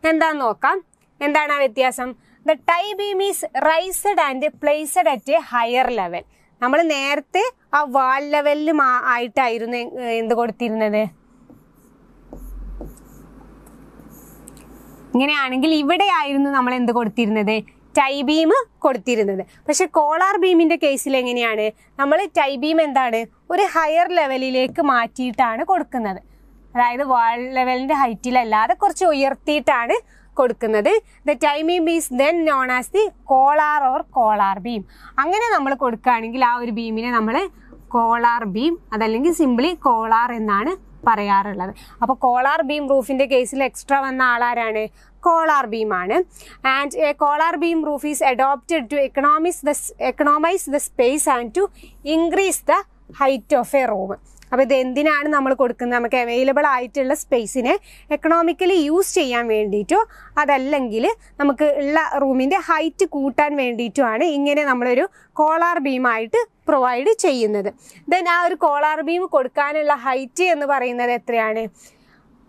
എന്താന്ന് നോക്കാം. എന്താണ് ആ വ്യത്യാസം? The tie beam is raised and placed at a higher level നമ്മൾ നേരത്തെ ആ വാൾ ലെവലിൽ ആയിട്ടായിരുന്നു എന്ത് കൊടുത്തിരുന്നത്? ഇങ്ങനെയാണെങ്കിൽ ഇവിടെ ആയിരുന്നു നമ്മൾ എന്ത് കൊടുത്തിരുന്നത്? ടൈ ബീം കൊടുത്തിരുന്നത്. പക്ഷെ കോളാർ ബീമിന്റെ കേസിൽ എങ്ങനെയാണ്? നമ്മൾ ടൈ ബീം എന്താണ്? ഒരു ഹയർ ലെവലിലേക്ക് മാറ്റിയിട്ടാണ് കൊടുക്കുന്നത്. അതായത് വാൾ ലെവലിന്റെ ഹൈറ്റിലല്ലാതെ കുറച്ച് ഉയർത്തിയിട്ടാണ് കൊടുക്കുന്നത്. The tie beam is then known as the collar or collar beam അങ്ങനെ നമ്മൾ കൊടുക്കുകയാണെങ്കിൽ ആ ഒരു ബീമിനെ നമ്മൾ കോളാർ ബീം അതല്ലെങ്കിൽ സിംപ്ലി കോളാർ എന്നാണ് പറയാറുള്ളത്. അപ്പോൾ കോളാർ ബീം റൂഫിന്റെ കേസിൽ എക്സ്ട്രാ വന്ന ആളാരാണ്? കോളാർ ബീം ആണ്. And a collar beam roof is adopted to economise the economise the space and to increase the height of a room അപ്പോൾ ഇത് എന്തിനാണ് നമ്മൾ കൊടുക്കുന്നത്? നമുക്ക് അവൈലബിൾ ആയിട്ടുള്ള സ്പേസിനെ എക്കണോമിക്കലി യൂസ് ചെയ്യാൻ വേണ്ടിയിട്ടോ അതല്ലെങ്കിൽ നമുക്ക് ഉള്ള റൂമിന്റെ ഹൈറ്റ് കൂട്ടാൻ വേണ്ടിയിട്ടോ ആണ് ഇങ്ങനെ നമ്മളൊരു കോളാർ ബീമായിട്ട് പ്രൊവൈഡ് ചെയ്യുന്നത്. ദെൻ ആ ഒരു കോളാർ ബീം കൊടുക്കാനുള്ള ഹൈറ്റ് എന്ന് പറയുന്നത് എത്രയാണ്?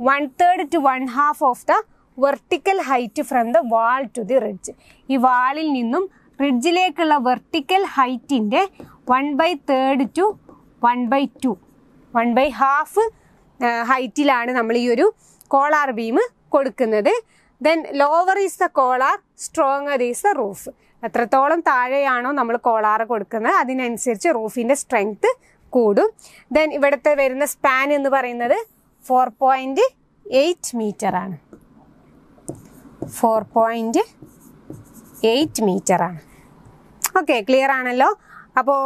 One third to one half of the vertical height from the wall to the ridge ഈ വാളിൽ നിന്നും റിഡ്ജിലേക്കുള്ള vertical ഹൈറ്റിന്റെ one by third to one by two one by half ഹൈറ്റിലാണ് നമ്മൾ ഈ ഒരു കോളാർ ബീം കൊടുക്കുന്നത്. Then lower is the collar stronger is the roof എത്രത്തോളം താഴെയാണോ നമ്മൾ കോളാർ കൊടുക്കുന്നത് അതിനനുസരിച്ച് റൂഫിന്റെ സ്ട്രെങ്ത് കൂടും. ദെൻ ഇവിടുത്തെ വരുന്ന സ്പാൻ എന്ന് പറയുന്നത് ഫോർ പോയിന്റ് എയ്റ്റ് മീറ്റർ ആണ്. ഫോർ പോയിന്റ് എയ്റ്റ് മീറ്റർ ആണ്. ഓക്കെ ക്ലിയർ ആണല്ലോ? അപ്പോൾ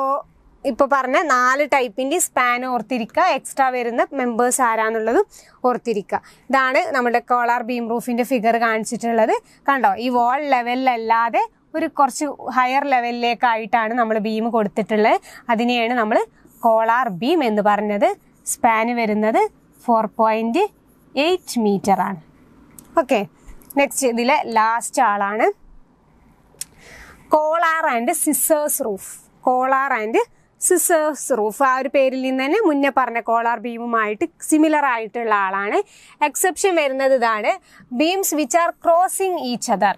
ഇപ്പോൾ പറഞ്ഞ നാല് ടൈപ്പിന്റെ സ്പാൻ ഓർത്തിരിക്കുക. എക്സ്ട്രാ വരുന്ന മെമ്പേഴ്സ് ആരാന്നുള്ളതും ഓർത്തിരിക്കുക. ഇതാണ് നമ്മുടെ കോളാർ ബീം റൂഫിന്റെ ഫിഗർ കാണിച്ചിട്ടുള്ളത്. കണ്ടോ? ഈ വാൾ ലെവലിലല്ലാതെ ഒരു കുറച്ച് ഹയർ ലെവലിലേക്കായിട്ടാണ് നമ്മൾ ബീം കൊടുത്തിട്ടുള്ളത്. അതിനെയാണ് നമ്മൾ കോളാർ ബീം എന്ന് പറഞ്ഞത്. സ്പാന് വരുന്നത് ഫോർ പോയിന്റ് എയ്റ്റ് മീറ്റർ ആണ്. ഓക്കെ. നെക്സ്റ്റ് ഇതിലെ ലാസ്റ്റ് ആളാണ്. Collar and scissors roof collar and scissors roof ആ ഒരു പേരിൽ നിന്ന് തന്നെ മുന്നേ പറഞ്ഞ കോളാർ ബീമുമായിട്ട് സിമിലർ ആയിട്ടുള്ള ആളാണ്. എക്സെപ്ഷൻ വരുന്നത് ഇതാണ്. Beams which are crossing each other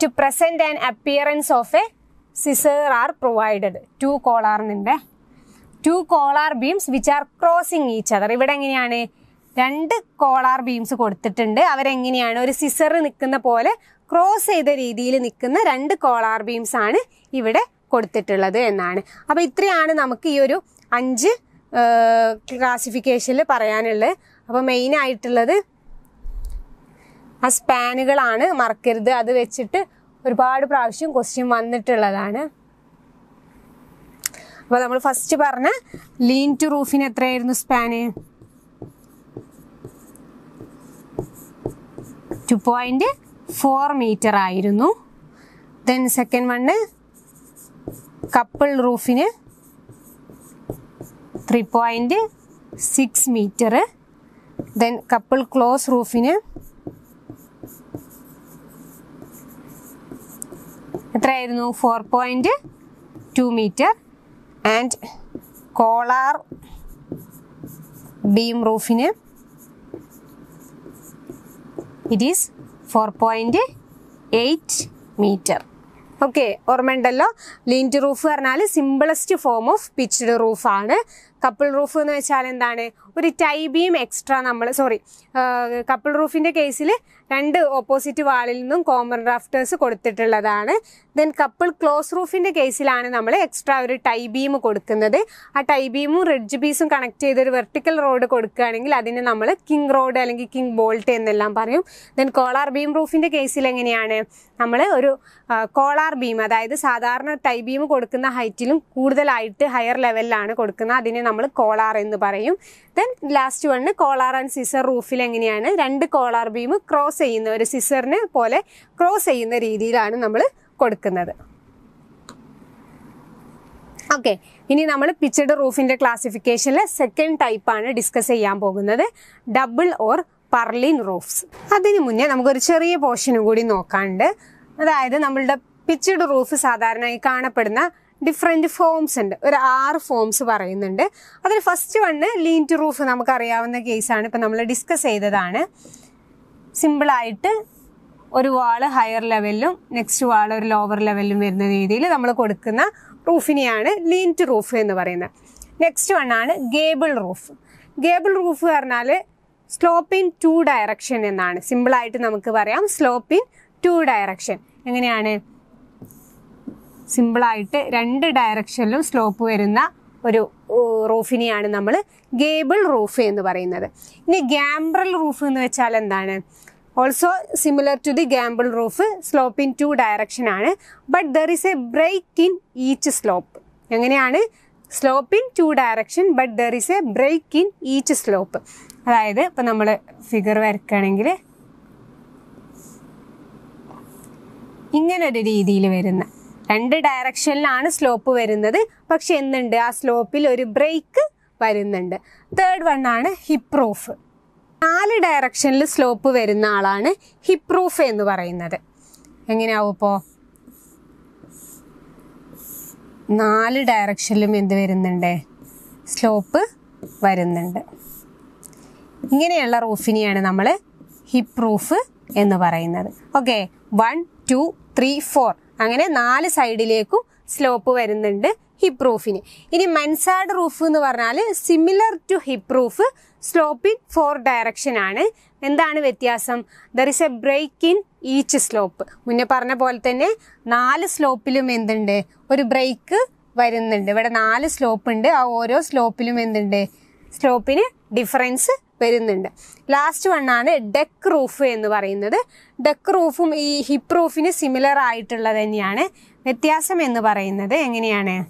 to present and appearance of a scissor are provided to കോളാറിനുണ്ട് two collar beams which are crossing each other ഇവിടെ എങ്ങനെയാണ്? രണ്ട് കോളാർ ബീംസ് കൊടുത്തിട്ടുണ്ട്. അവരെങ്ങനെയാണ്? ഒരു സിസർ നിൽക്കുന്ന പോലെ ക്രോസ് ചെയ്ത രീതിയിൽ നിൽക്കുന്ന രണ്ട് കോളാർ ബീംസ് ആണ് ഇവിടെ കൊടുത്തിട്ടുള്ളത് എന്നാണ്. അപ്പോൾ ഇത്രയാണ് നമുക്ക് ഈ ഒരു അഞ്ച് ക്ലാസിഫിക്കേഷനിൽ പറയാനുള്ളത്. അപ്പോൾ മെയിൻ ആയിട്ടുള്ളത് ആ സ്പാനുകളാണ് മറക്കരുത്. അത് വെച്ചിട്ട് ഒരുപാട് പ്രാവശ്യം ക്വസ്റ്റ്യൻ വന്നിട്ടുള്ളതാണ്. അപ്പോൾ നമ്മൾ ഫസ്റ്റ് പറഞ്ഞ ലീൻ ടു റൂഫിന് എത്രയായിരുന്നു സ്പാന് ടു പോയിന്റ് ഫോർ മീറ്റർ ആയിരുന്നു. Then second one couple റൂഫിന് three point six metre then couple close റൂഫിന് എത്രയായിരുന്നു? Four point two metre and collar beam റൂഫിന് it is four point eight metre okay ഓർമ്മയുണ്ടല്ലോ? ലിന്റ് റൂഫ് പറഞ്ഞാൽ സിമ്പിളസ്റ്റ് ഫോം ഓഫ് പിച്ച്ഡ് റൂഫാണ്. കപ്പിൾ റൂഫ് എന്ന് വെച്ചാൽ എന്താണ്? ഒരു ടൈ ബീം എക്സ്ട്രാ നമ്മൾ സോറി കപ്പിൾ റൂഫിന്റെ കേസിൽ രണ്ട് ഓപ്പോസിറ്റ് വാളിൽ നിന്നും കോമൺ റാഫ്റ്റേഴ്സ് കൊടുത്തിട്ടുള്ളതാണ്. ദെൻ കപ്പിൾ ക്ലോസ് റൂഫിന്റെ കേസിലാണ് നമ്മൾ എക്സ്ട്രാ ഒരു ടൈ ബീം കൊടുക്കുന്നത്. ആ ടൈ ബീമും റിഡ്ജ് ബീസും കണക്ട് ചെയ്തൊരു വെർട്ടിക്കൽ റോഡ് കൊടുക്കുകയാണെങ്കിൽ അതിന് നമ്മൾ കിങ് റോഡ് അല്ലെങ്കിൽ കിങ് ബോൾട്ട് എന്നെല്ലാം പറയും. ദെൻ കോളാർ ബീം റൂഫിന്റെ കേസിൽ എങ്ങനെയാണ്? നമ്മൾ ഒരു കോളാർ ബീം അതായത് സാധാരണ ടൈ ബീം കൊടുക്കുന്ന ഹൈറ്റിലും കൂടുതലായിട്ട് ഹയർ ലെവലിലാണ് കൊടുക്കുന്നത്. അതിനെ നമ്മൾ കോളാർ എന്ന് പറയും. Then last one collar and scissor റൂഫിൽ എങ്ങനെയാണ്? രണ്ട് കോളാർ ബീം ക്രോസ് ചെയ്യുന്ന ഒരു സിസറിനെ പോലെ ക്രോസ് ചെയ്യുന്ന രീതിയിലാണ് നമ്മൾ കൊടുക്കുന്നത്. ഓക്കെ ഇനി നമ്മൾ പിച്ചഡ് റൂഫിന്റെ ക്ലാസിഫിക്കേഷനിലെ സെക്കൻഡ് ടൈപ്പാണ് ഡിസ്കസ് ചെയ്യാൻ പോകുന്നത്. ഡബിൾ ഓർ പർലിൻ റൂഫ്സ് അതിനു മുന്നേ നമുക്കൊരു ചെറിയ പോർഷനും കൂടി നോക്കാണ്ട് അതായത് നമ്മളുടെ പിച്ചഡ് റൂഫ് സാധാരണയായി കാണപ്പെടുന്ന ഡിഫറെന്റ് ഫോംസ് ഉണ്ട്. ഒരു ആറ് ഫോംസ് പറയുന്നുണ്ട്. അതിൽ first one lean to roof നമുക്കറിയാവുന്ന കേസാണ് ഇപ്പം നമ്മൾ ഡിസ്കസ് ചെയ്തതാണ്. സിമ്പിളായിട്ട് ഒരു വാൾ ഹയർ ലെവലിലും നെക്സ്റ്റ് വാൾ ഒരു ലോവർ ലെവലിലും വരുന്ന രീതിയിൽ നമ്മൾ കൊടുക്കുന്ന റൂഫിനെയാണ് ലീൻ ടു റൂഫ് എന്ന് പറയുന്നത്. നെക്സ്റ്റ് വൺ ആണ് ഗേബിൾ റൂഫ് ഗേബിൾ റൂഫ് പറഞ്ഞാൽ സ്ലോപ്പ് ഇൻ ടു ഡയറക്ഷൻ എന്നാണ്. സിമ്പിളായിട്ട് നമുക്ക് പറയാം. സ്ലോപ്പ് ഇൻ ടു ഡയറക്ഷൻ എങ്ങനെയാണ്? സിമ്പിളായിട്ട് രണ്ട് ഡയറക്ഷനിലും സ്ലോപ്പ് വരുന്ന ഒരു റൂഫിനെയാണ് നമ്മൾ ഗേബിൾ റൂഫ് എന്ന് പറയുന്നത്. ഇനി ഗാംബ്രൽ റൂഫ് എന്ന് വെച്ചാൽ എന്താണ്? Also similar to the gable roof slope in two direction ആണ്. But there is a break in each slope എങ്ങനെയാണ്? Slope in two direction but there is a break in each slope അതായത് ഇപ്പം നമ്മൾ ഫിഗർ വരക്കുകയാണെങ്കിൽ ഇങ്ങനൊരു രീതിയിൽ വരുന്ന രണ്ട് ഡയറക്ഷനിലാണ് സ്ലോപ്പ് വരുന്നത്. പക്ഷെ എന്തുണ്ട്? ആ സ്ലോപ്പിൽ ഒരു ബ്രേക്ക് വരുന്നുണ്ട്. തേർഡ് വൺ ആണ് ഹിപ്പ് നാല് ഡയറക്ഷനിൽ സ്ലോപ്പ് വരുന്ന ആളാണ് ഹിപ്പ് എന്ന് പറയുന്നത്. എങ്ങനെയാവും ഇപ്പോൾ നാല് ഡയറക്ഷനിലും എന്ത് വരുന്നുണ്ട്? സ്ലോപ്പ് വരുന്നുണ്ട്. ഇങ്ങനെയുള്ള റൂഫിനെയാണ് നമ്മൾ ഹിപ്പ് റൂഫ് എന്ന് പറയുന്നത്. Okay one two three four അങ്ങനെ നാല് സൈഡിലേക്കും സ്ലോപ്പ് വരുന്നുണ്ട് ഹിപ്പ് റൂഫിന് ഇനി മെൻസാഡ് റൂഫ് എന്ന് പറഞ്ഞാൽ similar to hip roof slope in four direction ആണ്. എന്താണ് വ്യത്യാസം? There is a break in each slope മുന്നേ പറഞ്ഞ പോലെ തന്നെ നാല് സ്ലോപ്പിലും എന്തുണ്ട്? ഒരു ബ്രേക്ക് വരുന്നുണ്ട്. ഇവിടെ നാല് സ്ലോപ്പ് ഉണ്ട്. ആ ഓരോ സ്ലോപ്പിലും എന്തുണ്ട്? സ്ലോപ്പിന് ഡിഫറൻസ് വരുന്നുണ്ട്. ലാസ്റ്റ് വണ്ണാണ് ഡെക്ക് റൂഫ് എന്ന് പറയുന്നത്. ഡെക്ക് റൂഫും ഈ ഹിപ്പ് റൂഫിന് സിമിലർ ആയിട്ടുള്ളത് തന്നെയാണ്. വ്യത്യാസം എന്ന് പറയുന്നത് എങ്ങനെയാണ്?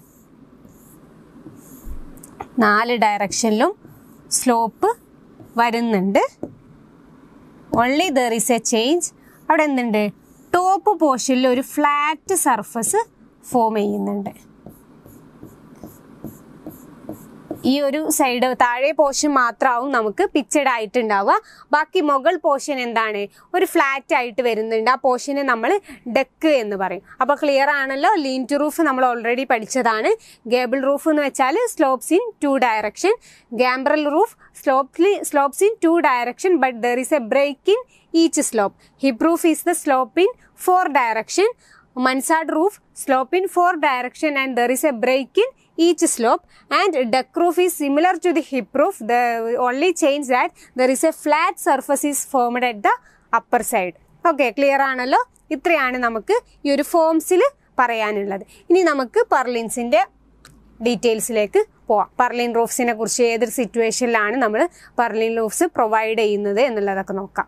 നാല് ഡയറക്ഷനിലും സ്ലോപ്പ് വരുന്നുണ്ട്. Only there is a change അവിടെ എന്തുണ്ട്? ടോപ്പ് പോർഷനിൽ ഒരു ഫ്ലാറ്റ് സർഫസ് ഫോം ചെയ്യുന്നുണ്ട്. ഈ ഒരു സൈഡ് താഴെ പോർഷൻ മാത്രമാവും നമുക്ക് പിച്ചഡ് ആയിട്ടുണ്ടാവുക. ബാക്കി മുകൾ പോർഷൻ എന്താണ്? ഒരു ഫ്ലാറ്റ് ആയിട്ട് വരുന്നുണ്ട്. ആ പോർഷനെ നമ്മൾ ഡെക്ക് എന്ന് പറയും. അപ്പോൾ ക്ലിയർ ആണല്ലോ? ലീൻ ടു റൂഫ് നമ്മൾ ഓൾറെഡി പഠിച്ചതാണ്. ഗേബിൾ റൂഫ് എന്ന് വെച്ചാൽ slopes in two direction gambrel roof സ്ലോപ്ലി slopes in two direction but there is a break in each slope hip roof is the slope in four direction mansard roof slope in four direction and there is a break in each slope and deck roof is similar to the hip roof the only change that there is a flat surface is formed at the upper side okay clear ആണല്ലോ ഇത്രയാണ് നമുക്ക് ഈ ഒരു ഫോംസിൽ പറയാനുള്ളത് ഇനി നമുക്ക് പർലിൻസിന്റെ ഡീറ്റെയിൽസിലേക്ക് പോവാം പർലിൻ റൂഫ്സിനെ കുറിച്ച് ഏതൊരു സിറ്റുവേഷനിലാണ് നമ്മൾ പർലിൻ റൂഫ്സ് പ്രൊവൈഡ് ചെയ്യുന്നത് എന്നുള്ളതൊക്കെ നോക്കാം